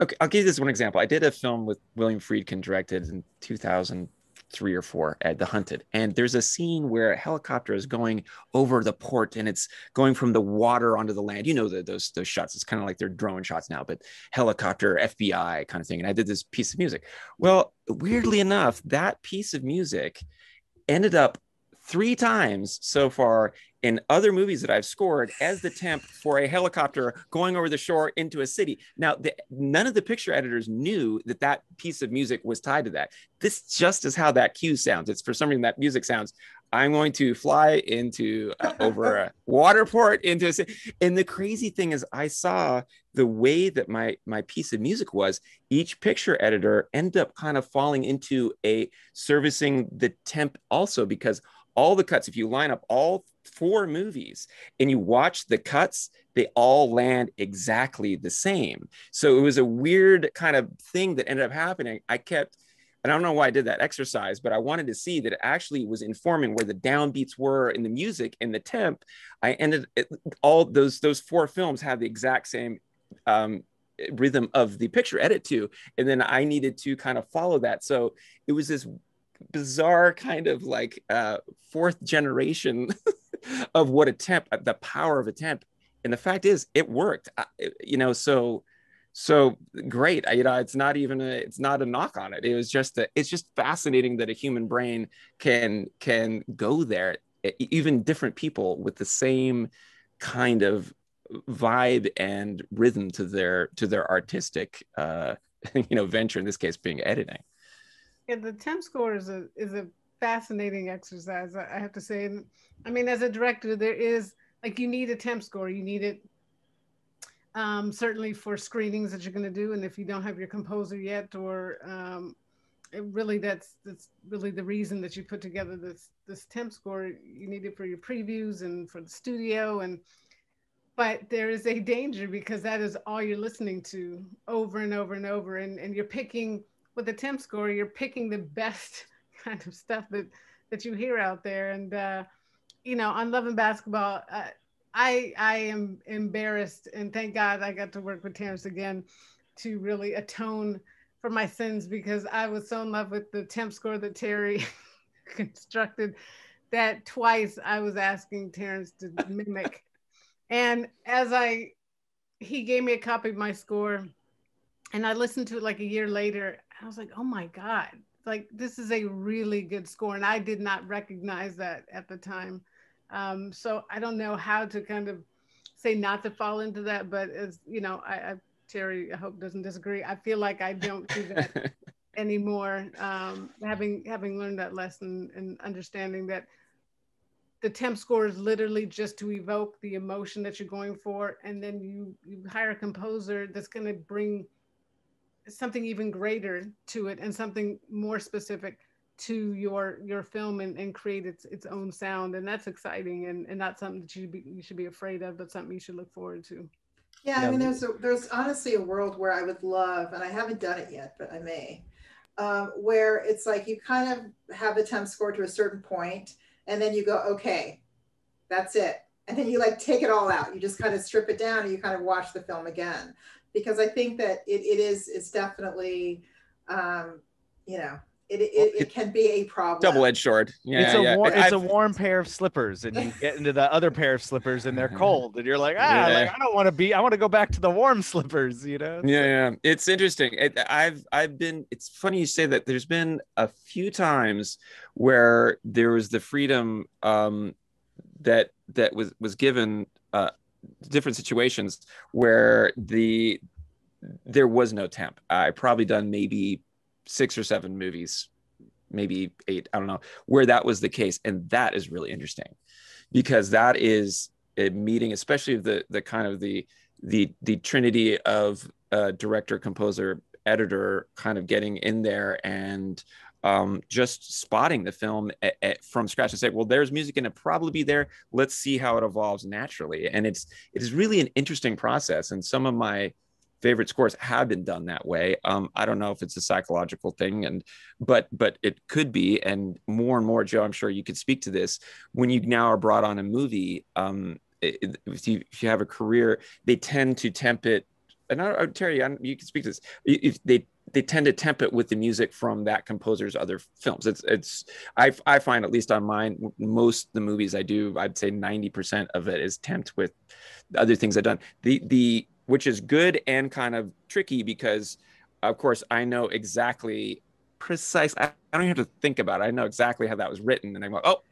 okay i'll give you this one example. I did a film with william friedkin directed in 2000 three or four at The Hunted. And there's a scene where a helicopter is going over the port and it's going from the water onto the land. You know the, those those shots. It's kind of like they're drone shots now, but helicopter, FBI kind of thing. And I did this piece of music. Well, weirdly enough, that piece of music ended up three times so far in other movies that I've scored as the temp for a helicopter going over the shore into a city. Now, the, none of the picture editors knew that that piece of music was tied to that. This just is how that cue sounds. It's for some reason that music sounds I'm going to fly into uh, over a [laughs] waterport into a, city. and the crazy thing is I saw the way that my my piece of music was each picture editor ended up kind of falling into a servicing the temp also because all the cuts if you line up all four movies and you watch the cuts they all land exactly the same so it was a weird kind of thing that ended up happening I kept and I don't know why I did that exercise, but I wanted to see that it actually was informing where the downbeats were in the music and the temp. I ended it, all those those four films have the exact same um, rhythm of the picture edit too, and then I needed to kind of follow that. So it was this bizarre kind of like uh, fourth generation [laughs] of what a temp, the power of a temp, and the fact is, it worked. I, you know, so so great. You know it's not even a it's not a knock on it. It was just a, it's just fascinating that a human brain can can go there even different people with the same kind of vibe and rhythm to their to their artistic uh [laughs] you know venture in this case being editing yeah the temp score is a is a fascinating exercise i have to say i mean as a director there is like you need a temp score you need it um, certainly for screenings that you're going to do. And if you don't have your composer yet, or um, really that's that's really the reason that you put together this this temp score. You need it for your previews and for the studio. And but there is a danger because that is all you're listening to over and over and over. And and you're picking with the temp score, you're picking the best [laughs] kind of stuff that that you hear out there. And uh, you know, on Love and Basketball. Uh, I I am embarrassed, and thank God I got to work with Terence again to really atone for my sins because I was so in love with the temp score that Terry [laughs] constructed that twice I was asking Terence to [laughs] mimic. and as I he gave me a copy of my score and I listened to it like a year later. I was like, oh my God, like this is a really good score. And I did not recognize that at the time. Um, so I don't know how to kind of say not to fall into that, but as you know, I, I Terry, I hope doesn't disagree. I feel like I don't do that [laughs] anymore. Um, having having learned that lesson and understanding that the temp score is literally just to evoke the emotion that you're going for, and then you you hire a composer that's going to bring something even greater to it and something more specific to your your film and, and create its its own sound. And that's exciting and, and not something that you be you should be afraid of but something you should look forward to. Yeah, yeah. i mean there's a, there's honestly a world where i would love and i haven't done it yet but i may um, where it's like you kind of have the temp score to a certain point and then you go okay that's it. And then you like take it all out. You just kind of strip it down and you kind of watch the film again because i think that it, it is it's definitely um, you know it, it, well, it, can be a problem. Double-edged sword. Yeah, it's a yeah. war- it's a warm pair of slippers, and you get into the other pair of slippers, and they're [laughs] cold, and you're like, ah, yeah. like, I don't want to be. I want to go back to the warm slippers. You know. Yeah, yeah. It's interesting. It, I've I've been. It's funny you say that. There's been a few times where there was the freedom um, that that was was given. Uh, different situations where the there was no temp. I probably done maybe six or seven movies, maybe eight, I don't know, where that was the case. And that is really interesting because that is a meeting, especially the the kind of the the the trinity of uh, director, composer, editor kind of getting in there and um, just spotting the film at, at, from scratch and say, well, there's music and it probably be there. Let's see how it evolves naturally. And it's it is really an interesting process. And some of my favorite scores have been done that way. Um, I don't know if it's a psychological thing, and but but it could be. And more and more, Joe, I'm sure you could speak to this. When you now are brought on a movie, um, if, you, if you have a career, they tend to temp it. And I, I, Terry, I, you can speak to this. If they they tend to temp it with the music from that composer's other films. It's it's I I find at least on mine most the movies I do I'd say ninety percent of it is temped with other things I've done. The the which is good and kind of tricky because, of course, I know exactly precise. I, I don't have to think about it. I know exactly how that was written, and I'm like, oh,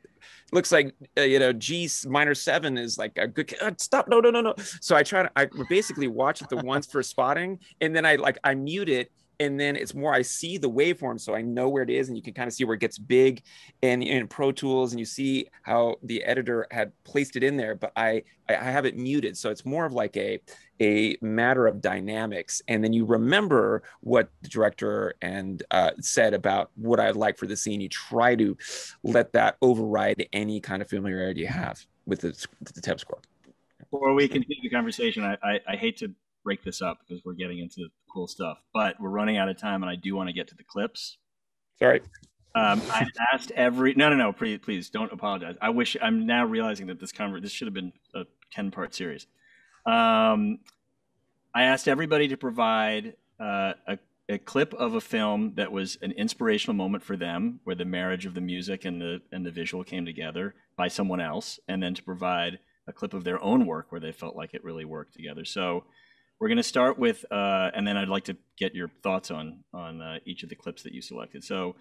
looks like uh, you know G minor seven is like a good uh, stop. No, no, no, no. So I try to I basically watch it the once for spotting, and then I like I mute it and then it's more I see the waveform, so I know where it is, and you can kind of see where it gets big, and in Pro Tools, and you see how the editor had placed it in there, but I I have it muted, so it's more of like a a matter of dynamics, and then you remember what the director and uh, said about what I'd like for the scene. You try to let that override any kind of familiarity you have with the, the temp score. Before we continue the conversation, I, I, I hate to break this up because we're getting into cool stuff. But we're running out of time, and I do want to get to the clips. Sorry. Um, I asked every no, no, no. Please, please don't apologize. I wish I'm now realizing that this conver- this should have been a ten part series. Um, I asked everybody to provide uh, a, a clip of a film that was an inspirational moment for them, where the marriage of the music and the and the visual came together by someone else, and then to provide a clip of their own work where they felt like it really worked together. So we're going to start with, uh, and then I'd like to get your thoughts on on uh, each of the clips that you selected. So,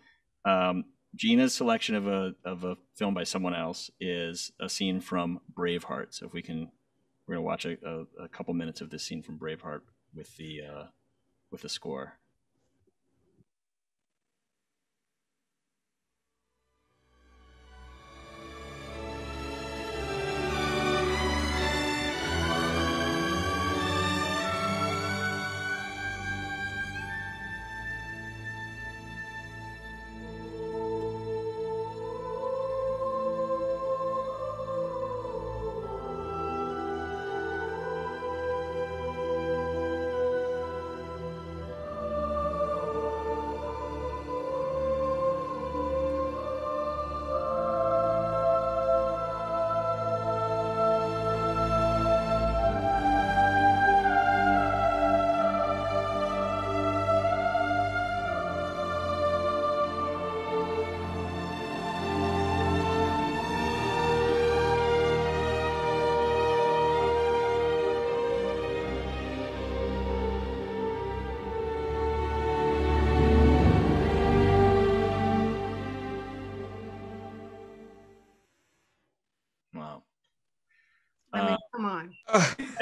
um, Gina's selection of a of a film by someone else is a scene from Braveheart. So, if we can, we're going to watch a, a, a, couple minutes of this scene from Braveheart with the uh, with the score.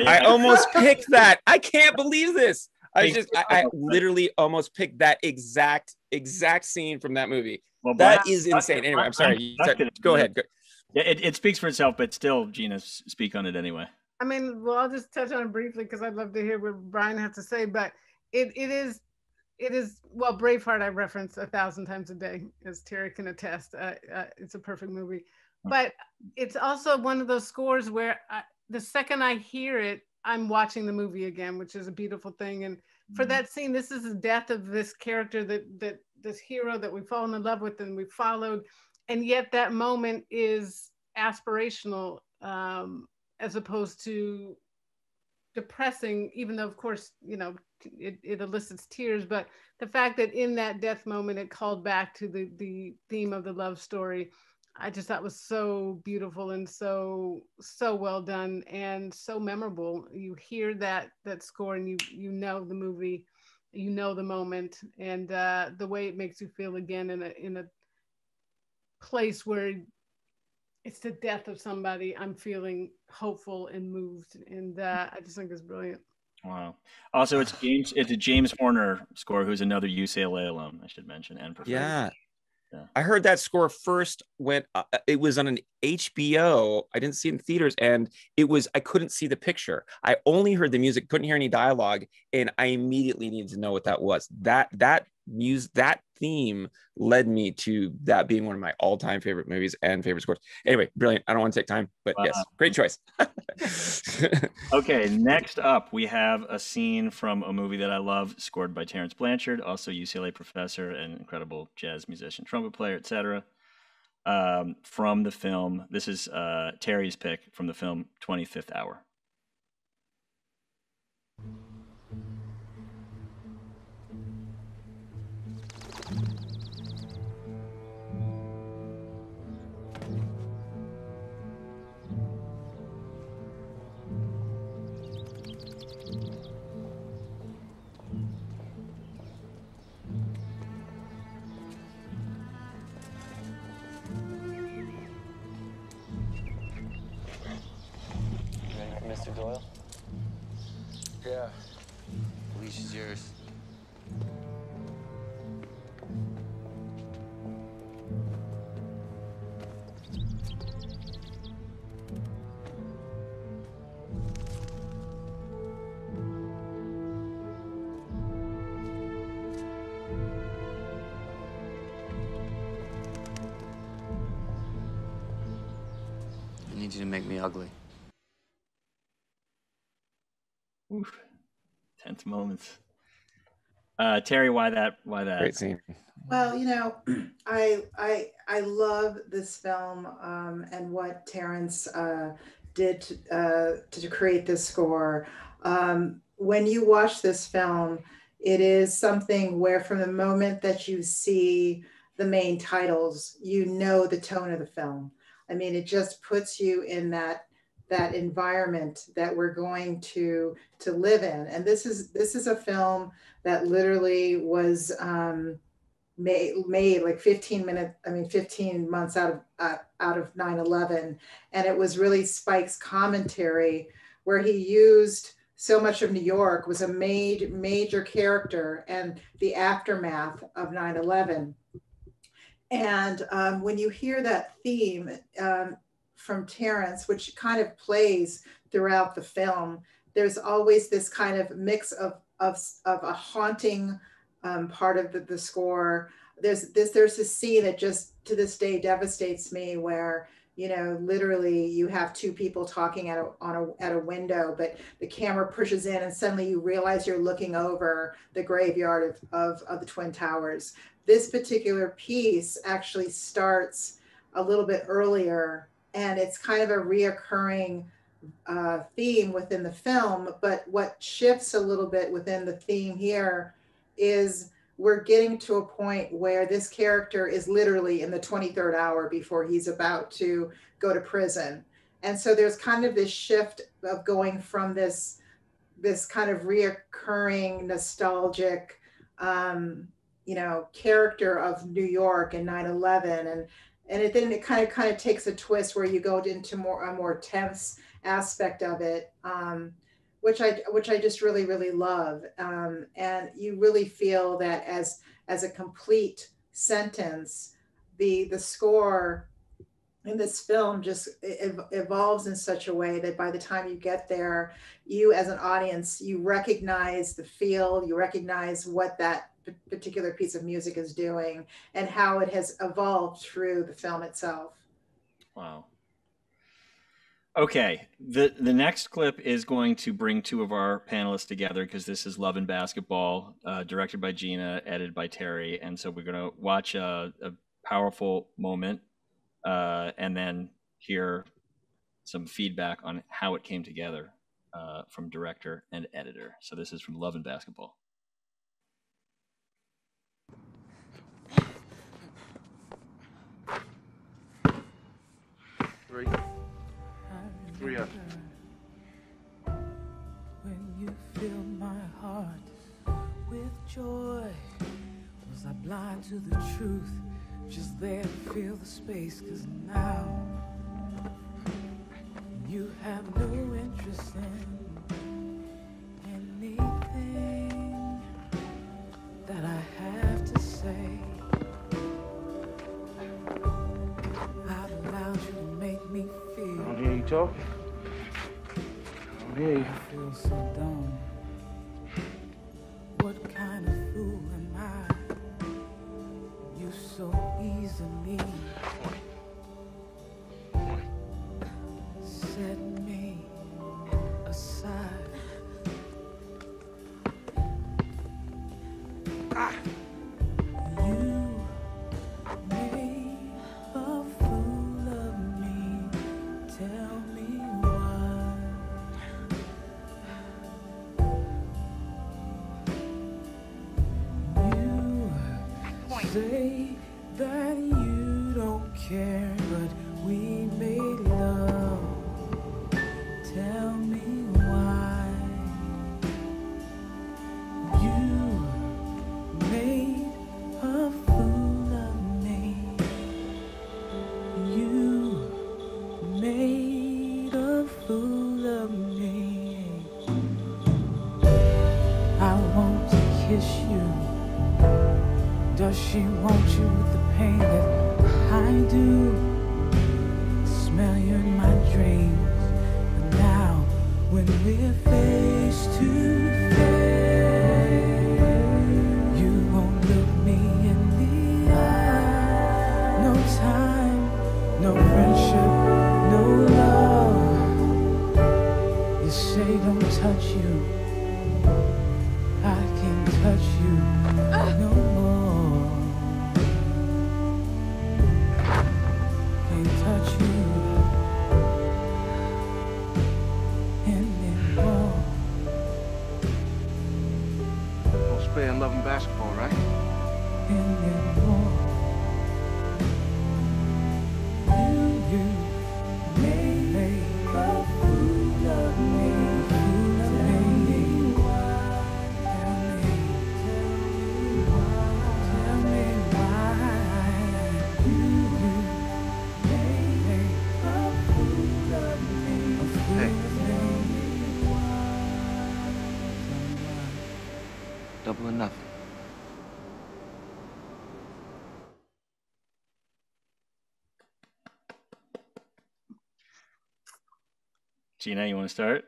I almost [laughs] picked that. I can't believe this. I just, I, I, literally almost picked that exact, exact scene from that movie. Well, that is insane. Anyway, I'm sorry. Go ahead. Yeah, it, it speaks for itself, but still, Gina, speak on it anyway. I mean, well, I'll just touch on it briefly because I'd love to hear what Brian has to say. But it, it is, it is well, Braveheart I reference a thousand times a day, as Terry can attest. Uh, uh, it's a perfect movie, hmm. but it's also one of those scores where I, the second I hear it, I'm watching the movie again, which is a beautiful thing. And for mm-hmm. that scene, this is the death of this character that that this hero that we've fallen in love with and we followed, and yet that moment is aspirational um, as opposed to depressing. Even though, of course, you know it, it elicits tears, but the fact that in that death moment it called back to the the theme of the love story I just thought was so beautiful and so so well done and so memorable. You hear that that score and you you know the movie, you know the moment and uh, the way it makes you feel again in a in a place where it's the death of somebody. I'm feeling hopeful and moved, and uh, I just think it's brilliant. Wow. Also, it's [sighs] James. It's a James Horner score, who's another UCLA alum. I should mention, and professor. Yeah, yeah. I heard that score first when uh, uh it was on an HBO. I didn't see it in theaters, and it was I couldn't see the picture. I only heard the music, couldn't hear any dialogue, and I immediately needed to know what that was. That that music that theme led me to that being one of my all-time favorite movies and favorite scores. Anyway, brilliant. I don't want to take time, but wow. yes, great choice. [laughs] okay, next up we have a scene from a movie that I love, scored by Terence Blanchard, also UCLA professor and incredible jazz musician, trumpet player, etc. Um, from the film, this is uh, Terry's pick from the film 25th Hour. Yeah. Leash is yours. Tense moments. Uh, Terry, why that? Why that? Great scene. Well, you know, [clears throat] I I I love this film um, and what Terence uh, did to, uh, to create this score. Um, when you watch this film, it is something where from the moment that you see the main titles, you know the tone of the film. I mean, it just puts you in that that environment that we're going to to live in. And this is this is a film that literally was um, made made like 15 minutes. I mean, 15 months out of uh, out of 9/11, and it was really Spike's commentary where he used so much of New York was a made major character and the aftermath of 9/11. And um, when you hear that theme, um, from Terence, which kind of plays throughout the film. There's always this kind of mix of, of, of a haunting um, part of the, the score. There's this, there's a scene that just to this day devastates me where, you know, literally you have two people talking at a, on a, at a window, but the camera pushes in and suddenly you realize you're looking over the graveyard of, of, of the Twin Towers. This particular piece actually starts a little bit earlier and it's kind of a reoccurring uh, theme within the film. But what shifts a little bit within the theme here is we're getting to a point where this character is literally in the 23rd hour before he's about to go to prison. And so there's kind of this shift of going from this this kind of reoccurring nostalgic um, you know character of New York and 9/11 and and it then it kind of kind of takes a twist where you go into more a more tense aspect of it um, which i which i just really really love. Um, and you really feel that as as a complete sentence the the score in this film just ev- evolves in such a way that by the time you get there you as an audience you recognize the feel you recognize what that particular piece of music is doing and how it has evolved through the film itself. Wow. Okay, the the next clip is going to bring two of our panelists together because this is Love and Basketball, uh, directed by Gina, edited by Terry, and so we're going to watch a, a, powerful moment uh, and then hear some feedback on how it came together uh, from director and editor. So this is from Love and Basketball. Up. When you fill my heart with joy, was I blind to the truth? Just there to feel the space, cause now you have no interest in anything that I have to say. talking. Okay. I don't make me feel so dumb. What Gina, you want to start?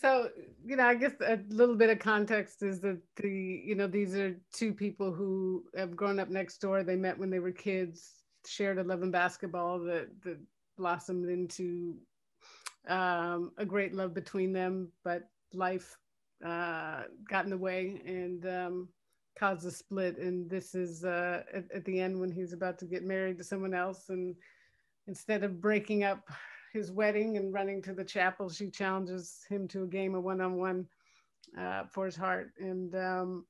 So, you know, I guess a little bit of context is that the, you know, these are two people who have grown up next door. They met when they were kids, shared a love in basketball that, that blossomed into um, a great love between them, but life uh, got in the way and um, caused a split. And this is uh, at, at the end when he's about to get married to someone else. And instead of breaking up his wedding and running to the chapel, she challenges him to a game of one-on-one uh, for his heart. And um,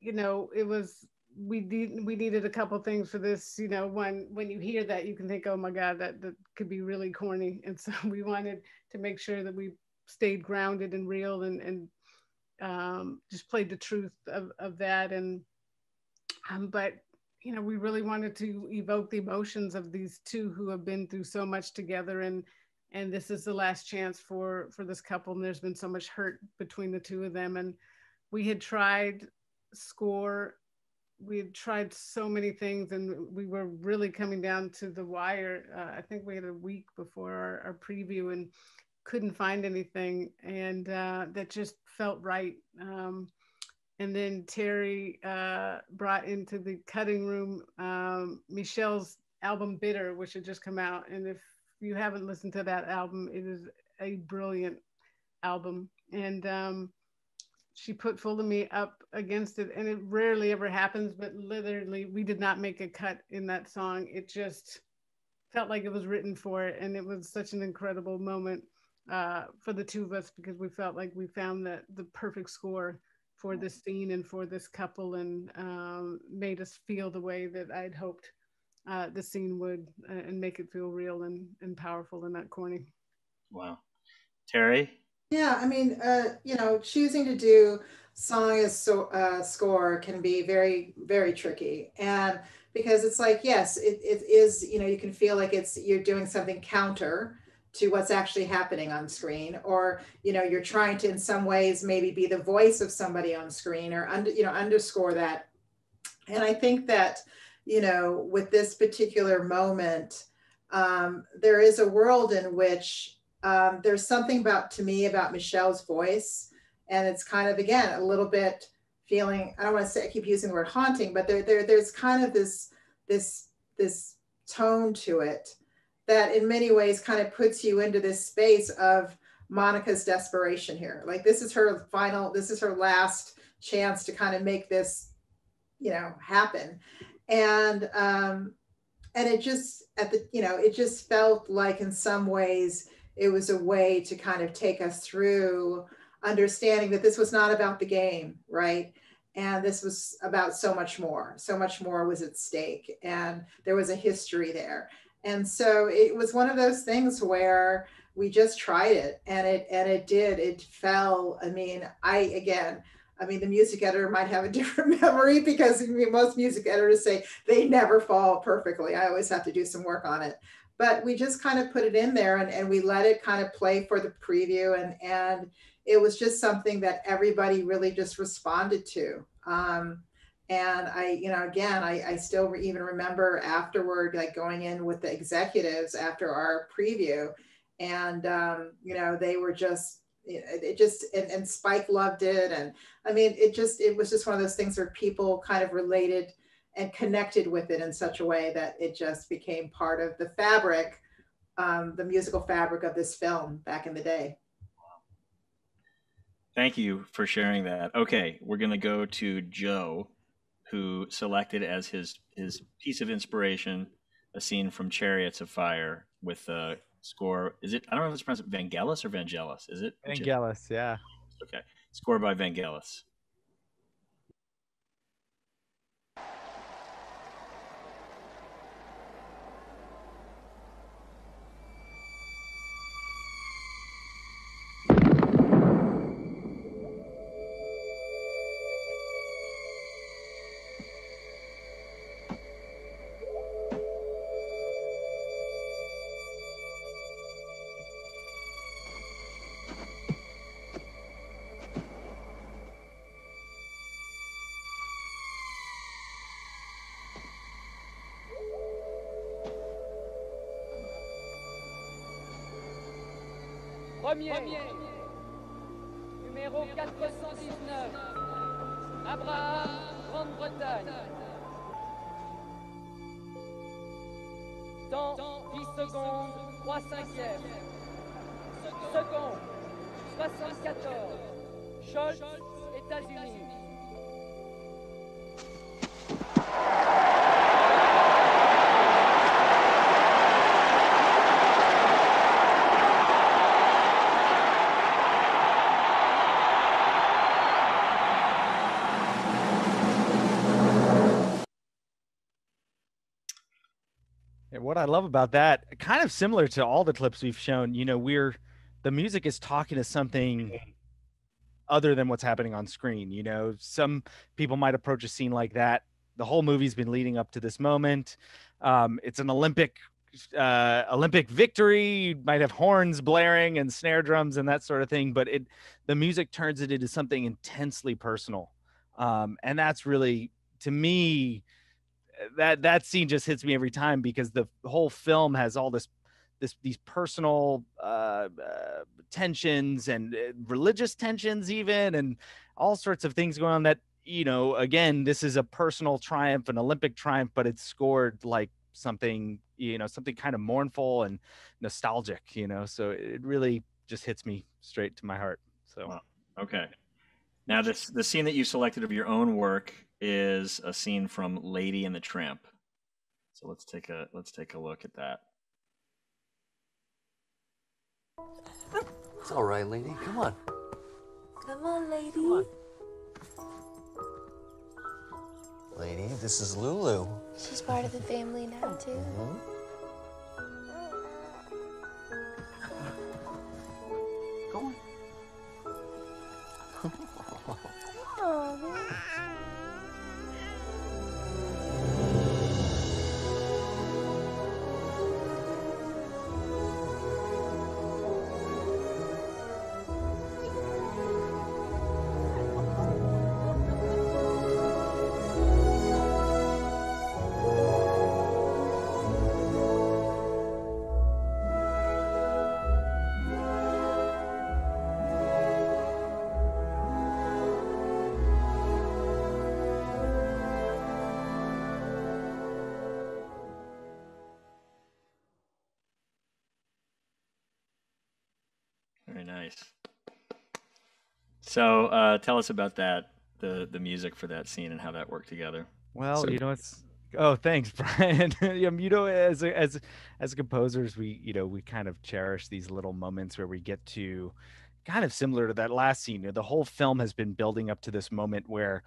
you know, it was we need we needed a couple things for this. You know, when when you hear that, you can think, oh my God, that that could be really corny. [laughs] And so we wanted to make sure that we stayed grounded and real and and um, just played the truth of of that. And um, but you know, we really wanted to evoke the emotions of these two who have been through so much together and and this is the last chance for for this couple and there's been so much hurt between the two of them and we had tried score we had tried so many things and we were really coming down to the wire uh, i think we had a week before our, our preview and couldn't find anything and uh, that just felt right um, and then Terry uh, brought into the cutting room um, Meshell's album Bitter, which had just come out. And if you haven't listened to that album, it is a brilliant album. And um, she put Fool of Me up against it. And it rarely ever happens, but literally, we did not make a cut in that song. It just felt like it was written for it. And it was such an incredible moment uh, for the two of us because we felt like we found the, the perfect score for this scene and for this couple and um, made us feel the way that I'd hoped uh, the scene would uh, and make it feel real and, and powerful and not corny. Wow. Terry? Yeah, I mean, uh, you know, choosing to do song as so, uh, score can be very, very tricky. And because it's like, yes, it, it is, you know, you can feel like it's, you're doing something counter to what's actually happening on screen or you know you're trying to in some ways maybe be the voice of somebody on screen or under you know underscore that. And i think that you know with this particular moment um, there is a world in which um, there's something about to me about meshell's voice. And it's kind of again a little bit feeling i don't want to say i keep using the word haunting but there, there there's kind of this this this tone to it that in many ways kind of puts you into this space of Monica's desperation here. Like this is her final, this is her last chance to kind of make this, you know, happen. And um, and it just at the, you know, it just felt like in some ways it was a way to kind of take us through understanding that this was not about the game, right? And this was about so much more. So much more was at stake. And there was a history there and so it was one of those things where we just tried it and it and it did it fell. I mean i again i mean the music editor might have a [laughs] different memory because I mean, most music editors say they never fall perfectly. I always have to do some work on it. But we just kind of put it in there and, and we let it kind of play for the preview and and it was just something that everybody really just responded to. Um, and i you know again i, I still even remember afterward like going in with the executives after our preview and um, you know they were just it, just and, and, spike loved it and i mean it just it was just one of those things where people kind of related and connected with it in such a way that it just became part of the fabric um, the musical fabric of this film back in the day. Thank you for sharing that. Okay, we're going to go to Joe, who selected as his his piece of inspiration a scene from Chariots of Fire with the score. Is it? I don't know if it's pronounced Vangelis or Vangelis. Is it? Vangelis, yeah. Okay, score by Vangelis. Premier. Numéro 419. Abraham, Grande-Bretagne. Temps 10 secondes, 3 cinquièmes. Seconde, 74. Scholz, États-Unis. I love about that, kind of similar to all the clips we've shown, you know, we're the music is talking to something other than what's happening on screen. You know, some people might approach a scene like that. The whole movie's been leading up to this moment. Um, it's an Olympic uh, Olympic victory. You might have horns blaring and snare drums and that sort of thing, but it the music turns it into something intensely personal, um, and that's really to me that that scene just hits me every time because the whole film has all this this these personal uh, uh, tensions and uh, religious tensions even and all sorts of things going on that you know again this is a personal triumph an olympic triumph but it's scored like something you know something kind of mournful and nostalgic you know so it really just hits me straight to my heart so Wow. Okay. Now this the scene that you selected of your own work is a scene from Lady and the Tramp. So let's take a let's take a look at that. It's all right, lady. Come on. Come on, lady. Come on. Lady, this is Lulu. She's part of the family now, too. Mhm. Nice. So uh, tell us about that the the music for that scene and how that worked together. Well, So- you know, it's oh, thanks, [laughs] Brian. Um, you know, as as as composers, we you know we kind of cherish these little moments where we get to kind of similar to that last scene. you know, The whole film has been building up to this moment where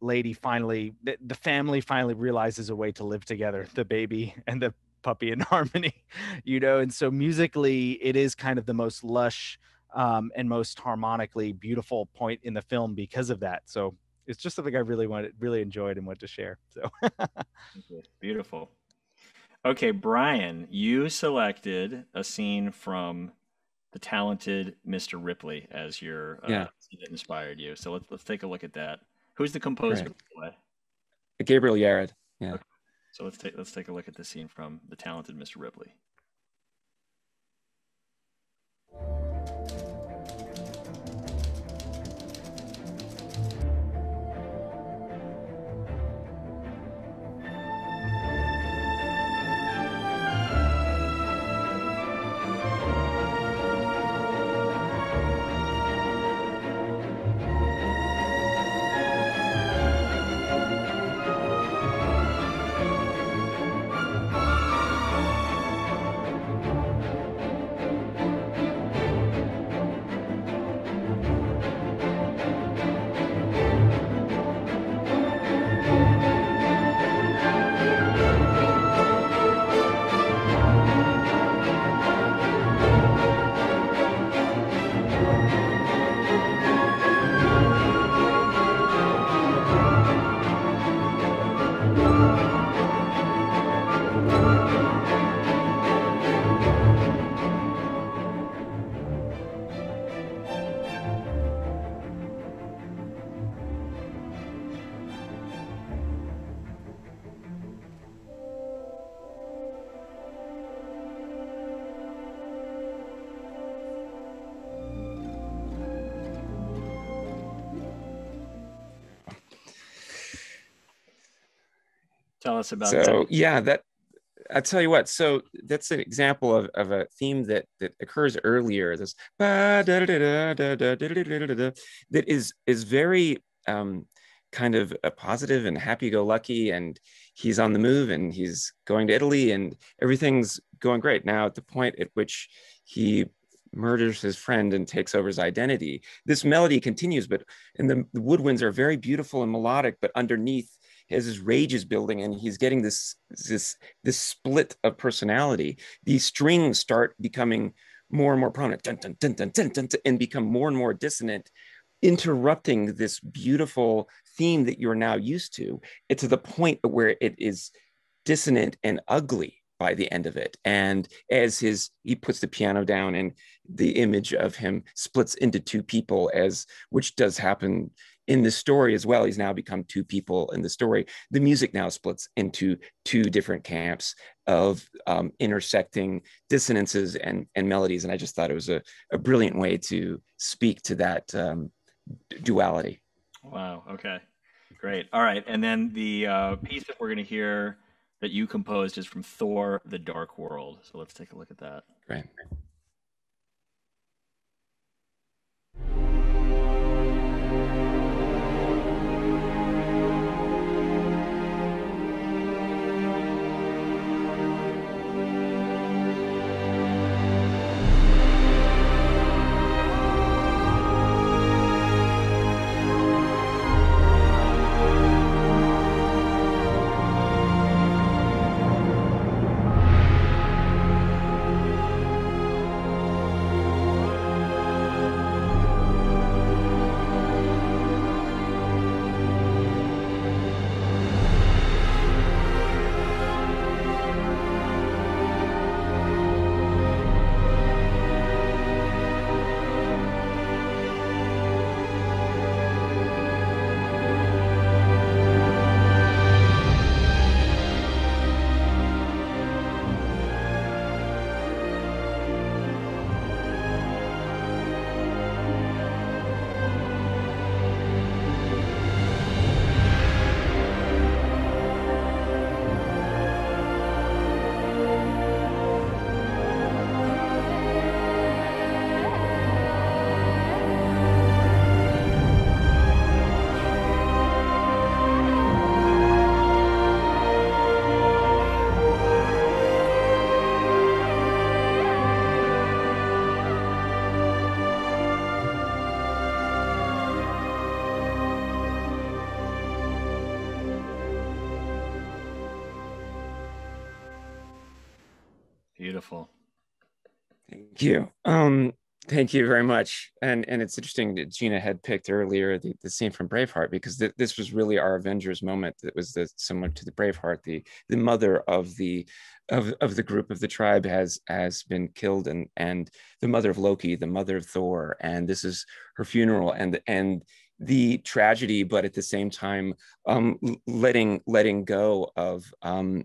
Lady finally, the, the family finally realizes a way to live together. The baby and the puppy in [laughs] harmony, you know, and so musically, it is kind of the most lush um, and most harmonically beautiful point in the film because of that. So it's just something I really wanted, really enjoyed and wanted to share. So Beautiful. Okay, Brian, you selected a scene from the talented Mr. Ripley as your uh, Yeah. scene that inspired you. So let's let's take a look at that. Who's the composer? Great. by the way? Gabriel Yared. Yeah. So let's take let's take a look at the scene from the talented Mr. Ripley. Tell us about so, that. yeah, that I'll tell you what. So that's an example of, of a theme that that occurs earlier. This that is is very um, kind of a positive and happy-go-lucky, and he's on the move, and he's going to Italy, and everything's going great. Now, at the point at which he murders his friend and takes over his identity, this melody continues, but and the, the woodwinds are very beautiful and melodic, but underneath as his rage is building and he's getting this this this split of personality. These strings start becoming more and more prominent. Dun, dun, dun, and become more and more dissonant interrupting this beautiful theme that you're now used to. It's to the point where it is dissonant and ugly by the end of it. And as his he puts the piano down and the image of him splits into two people as which does happen in the story as well. He's now become two people in the story. The music now splits into two different camps of um, intersecting dissonances and, and melodies and i just thought it was a, a brilliant way to speak to that um, duality. Wow okay great. All right and then the uh, piece that we're going to hear that you composed is from thor the dark world. So let's take a look at that. Great you um Thank you very much. And and it's interesting that Gina had picked earlier the, the scene from Braveheart because th- this was really our Avengers moment. That was the, similar to the Braveheart. The the mother of the of, of the group of the tribe has has been killed and and the mother of Loki, the mother of Thor, and this is her funeral and and the tragedy, but at the same time um, letting letting go of um,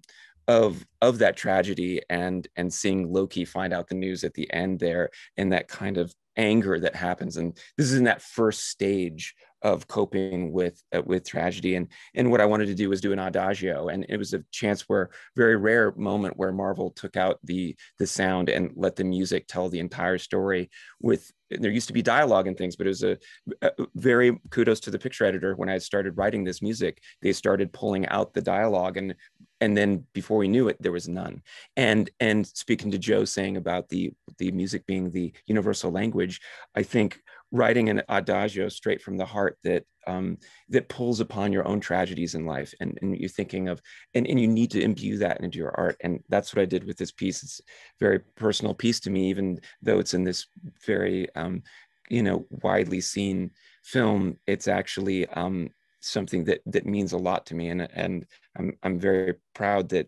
of of that tragedy and and seeing Loki find out the news at the end there and that kind of anger that happens. And this is in that first stage of coping with uh, with tragedy. And and what I wanted to do was do an adagio. And it was a chance where very rare moment where Marvel took out the the sound and let the music tell the entire story with there used to be dialogue and things but it was a, a very kudos to the picture editor. When I started writing this music they started pulling out the dialogue and and then before we knew it there was none. And and speaking to joe saying about the the music being the universal language i think writing an adagio straight from the heart that um, that pulls upon your own tragedies in life and, and you're thinking of and, and you need to imbue that into your art. And that's what i did with this piece. It's a very personal piece to me even though it's in this very um, you know widely seen film. It's actually um, something that that means a lot to me and and i'm i'm very proud that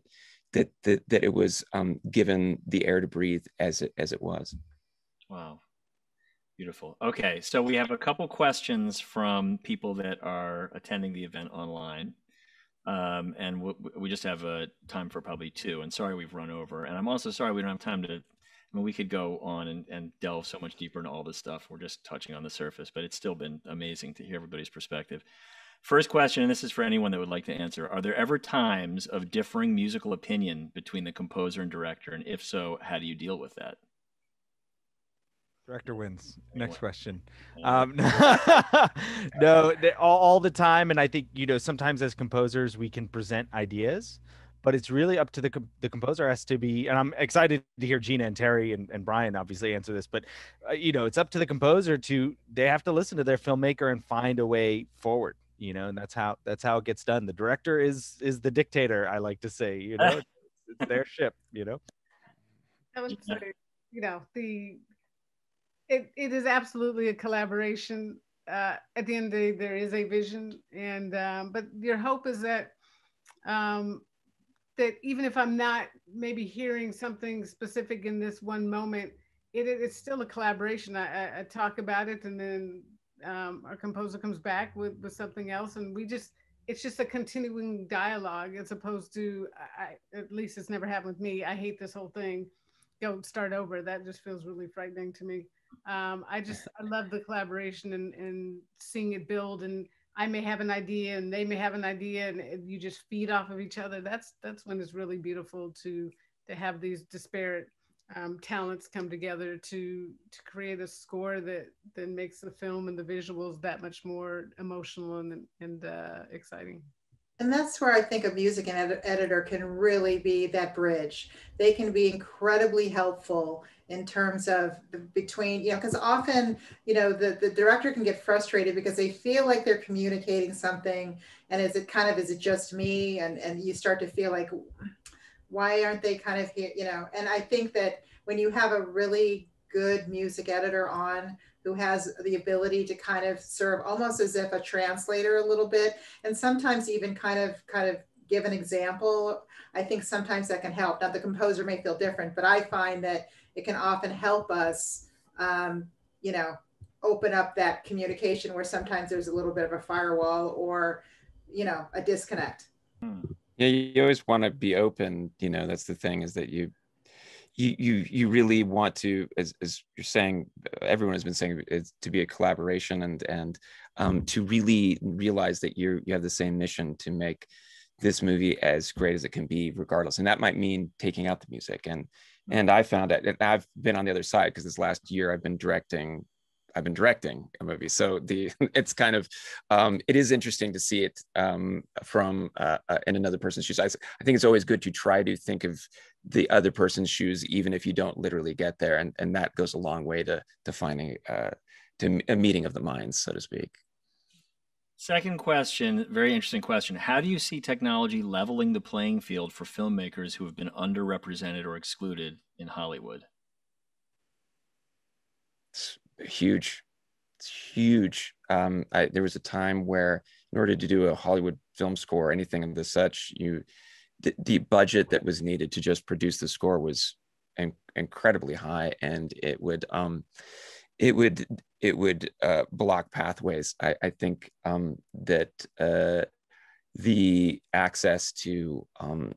that that, that it was um, given the air to breathe as it as it was. Wow. Beautiful. Okay so we have a couple questions from people that are attending the event online. Um, and w- we just have a time for probably two and sorry we've run over. And i'm also sorry we don't have time to I mean, we could go on and, and delve so much deeper into all this stuff. We're just touching on the surface, but it's still been amazing to hear everybody's perspective. First question, and this is for anyone that would like to answer: Are there ever times of differing musical opinion between the composer and director, and if so, how do you deal with that? Director wins. Next question. Um, [laughs] no, all, all the time, and I think you know sometimes as composers we can present ideas, but it's really up to the the composer has to be. And I'm excited to hear Gina and Terry and, and Brian obviously answer this, but uh, you know it's up to the composer to they have to listen to their filmmaker and find a way forward. You know, and that's how that's how it gets done. The director is is the dictator. I like to say. You know, [laughs] it's, it's their ship. You know. I would say, you know, the it, it is absolutely a collaboration. Uh, at the end of the day, there is a vision, and um, but your hope is that um, that even if I'm not maybe hearing something specific in this one moment, it, it's still a collaboration. I, I, I talk about it, and then um, our composer comes back with with something else, and we just it's just a continuing dialogue as opposed to I, at least it's never happened with me. I hate this whole thing. Go start over. That just feels really frightening to me um, I just I love the collaboration and, and seeing it build and I may have an idea and they may have an idea and you just feed off of each other. That's that's when it's really beautiful to to have these disparate um, talents come together to to create a score that that makes the film and the visuals that much more emotional and and uh, exciting. And that's where I think a music ed- editor can really be that bridge. They can be incredibly helpful in terms of between, you know, because often, you know, the, the director can get frustrated because they feel like they're communicating something. And is it kind of, is it just me? And, and you start to feel like, why aren't they kind of here, you know? And I think that when you have a really good music editor on who has the ability to kind of serve almost as if a translator a little bit and sometimes even kind of kind of give an example i think sometimes that can help. Now the composer may feel different but i find that it can often help us um, you know open up that communication where sometimes there's a little bit of a firewall or you know a disconnect yeah you always want to be open you know that's the thing is that you you you you really want to as, as you're saying everyone has been saying it's to be a collaboration and and um, to really realize that you you have the same mission to make this movie as great as it can be regardless. And that might mean taking out the music. And and i found it and i've been on the other side because this last year i've been directing I've been directing a movie, so the [laughs] it's kind of um, it is interesting to see it um, from uh, uh, in another person's shoes. I, I, think it's always good to try to think of the other person's shoes, even if you don't literally get there, and and that goes a long way to to finding uh, to a meeting of the minds, so to speak. Second question, very interesting question. How do you see technology leveling the playing field for filmmakers who have been underrepresented or excluded in Hollywood? Huge. It's huge. Um, I, there was a time where, in order to do a Hollywood film score or anything of the such, you the, the budget that was needed to just produce the score was in, incredibly high, and it would um, it would it would uh, block pathways. I, I think um, that uh, the access to um,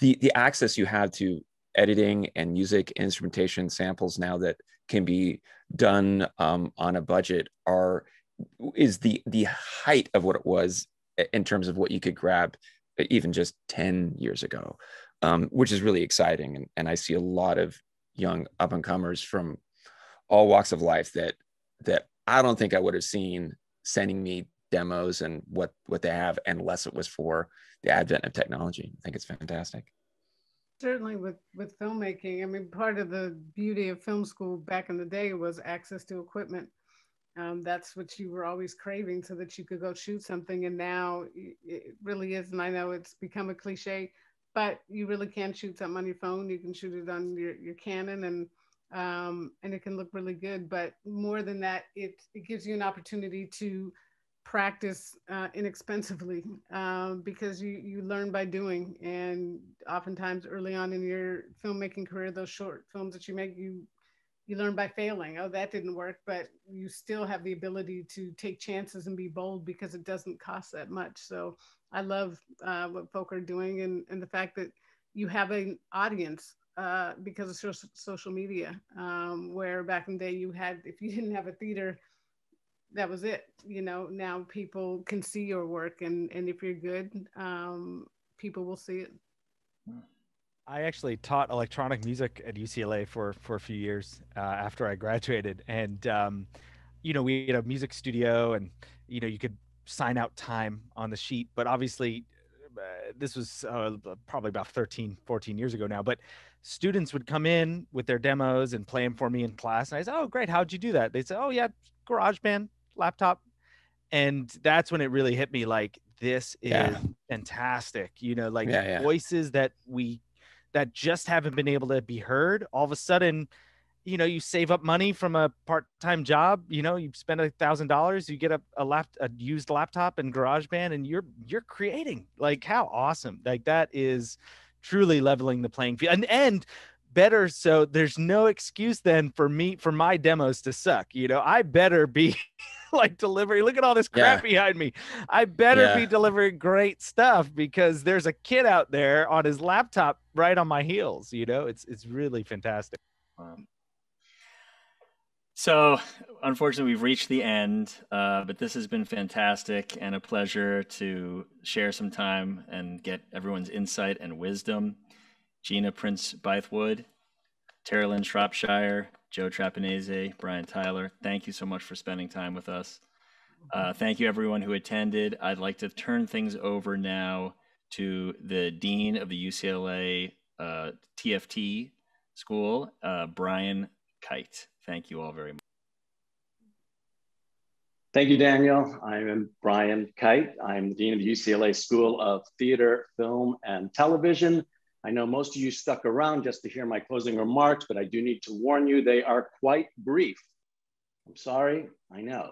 the the access you have to editing and music instrumentation samples now that can be done um, on a budget are is the the height of what it was in terms of what you could grab even just 10 years ago um, which is really exciting. And, and i see a lot of young up and comers from all walks of life that that i don't think i would have seen sending me demos and what what they have unless it was for the advent of technology. I think it's fantastic certainly with with filmmaking i mean part of the beauty of film school back in the day was access to equipment. Um, that's what you were always craving so that you could go shoot something and now it really is and i know it's become a cliche but you really can shoot something on your phone. You can shoot it on your, your canon and um, and it can look really good but more than that it, it gives you an opportunity to practice uh, inexpensively um, [laughs] because you, you learn by doing. And oftentimes early on in your filmmaking career, those short films that you make, you you learn by failing. Oh, that didn't work, but you still have the ability to take chances and be bold because it doesn't cost that much. So I love uh, what folk are doing and, and the fact that you have an audience uh, because of social media, um, where back in the day you had, if you didn't have a theater, that was it. You know, now people can see your work, and and if you're good, um, people will see it. I actually taught electronic music at UCLA for for a few years uh, after I graduated, and um, you know we had a music studio, and you know you could sign out time on the sheet, but obviously uh, this was uh, probably about 13 14 years ago now. But students would come in with their demos and play them for me in class. And i said oh great. How'd you do that? They said oh yeah garageband laptop and that's when it really hit me like this is Yeah. fantastic you know like Yeah, yeah. voices that we that just haven't been able to be heard all of a sudden you know you save up money from a part-time job you know you spend a thousand dollars you get a, a lap a used laptop and garageband and you're you're creating like how awesome like that is truly leveling the playing field and and better so there's no excuse then for me for my demos to suck you know i better be [laughs] [laughs] like delivering look at all this crap Yeah. behind me i better Yeah. be delivering great stuff because there's a kid out there on his laptop right on my heels you know it's it's really fantastic Um, so, unfortunately, we've reached the end, uh, but this has been fantastic and a pleasure to share some time and get everyone's insight and wisdom. Gina Prince Bythewood, Terilyn Shropshire, Joe Trapanese, Brian Tyler, thank you so much for spending time with us. Uh, thank you, everyone who attended. I'd like to turn things over now to the Dean of the UCLA uh, TFT School, uh, Brian Kite. Thank you all very much. Thank you, Daniel. I am Brian Kite. I'm the Dean of the UCLA School of Theater, Film, and Television. I know most of you stuck around just to hear my closing remarks, but I do need to warn you, they are quite brief. I'm sorry, I know,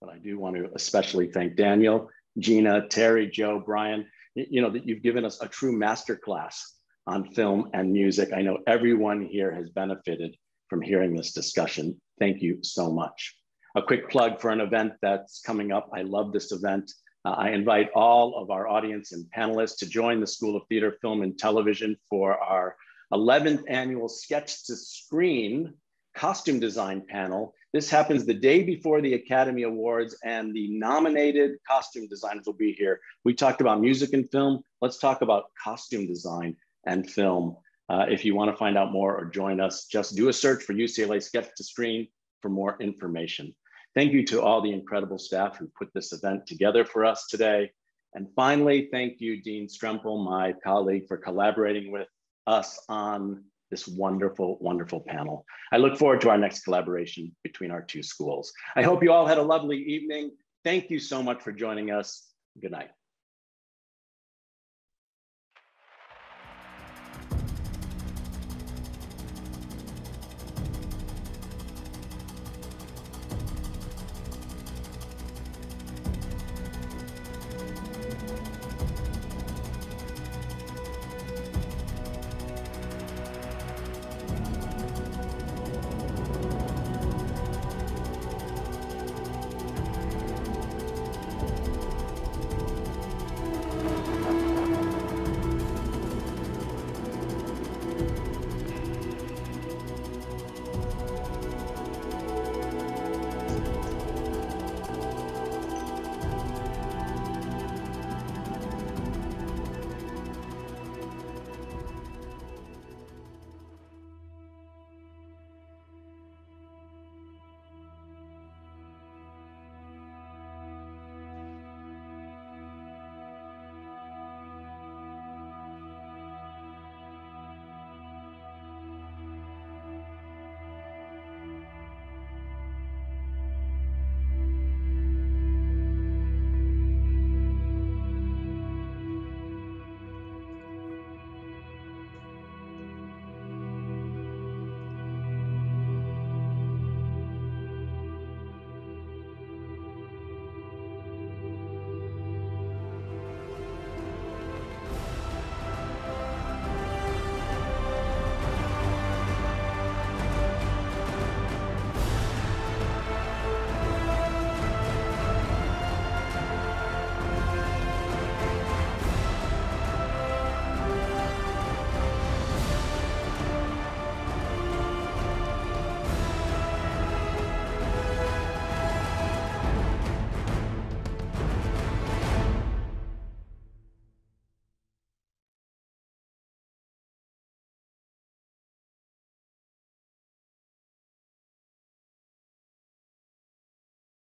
but I do want to especially thank Daniel, Gina, Terry, Joe, Brian, you know, that you've given us a true masterclass on film and music. I know everyone here has benefited from hearing this discussion. Thank you so much a quick plug for an event that's coming up. I love this event. Uh, I invite all of our audience and panelists to join the School of Theater, Film, and Television for our 11th annual Sketch to Screen costume design panel. This happens the day before the Academy Awards, and the nominated costume designers will be here. We talked about music and film. Let's talk about costume design and film. Uh, if you want to find out more or join us, just do a search for UCLA Sketch to Screen for more information. Thank you to all the incredible staff who put this event together for us today. And finally, thank you, Dean Strempel, my colleague, for collaborating with us on this wonderful, wonderful panel. I look forward to our next collaboration between our two schools. I hope you all had a lovely evening. Thank you so much for joining us. Good night.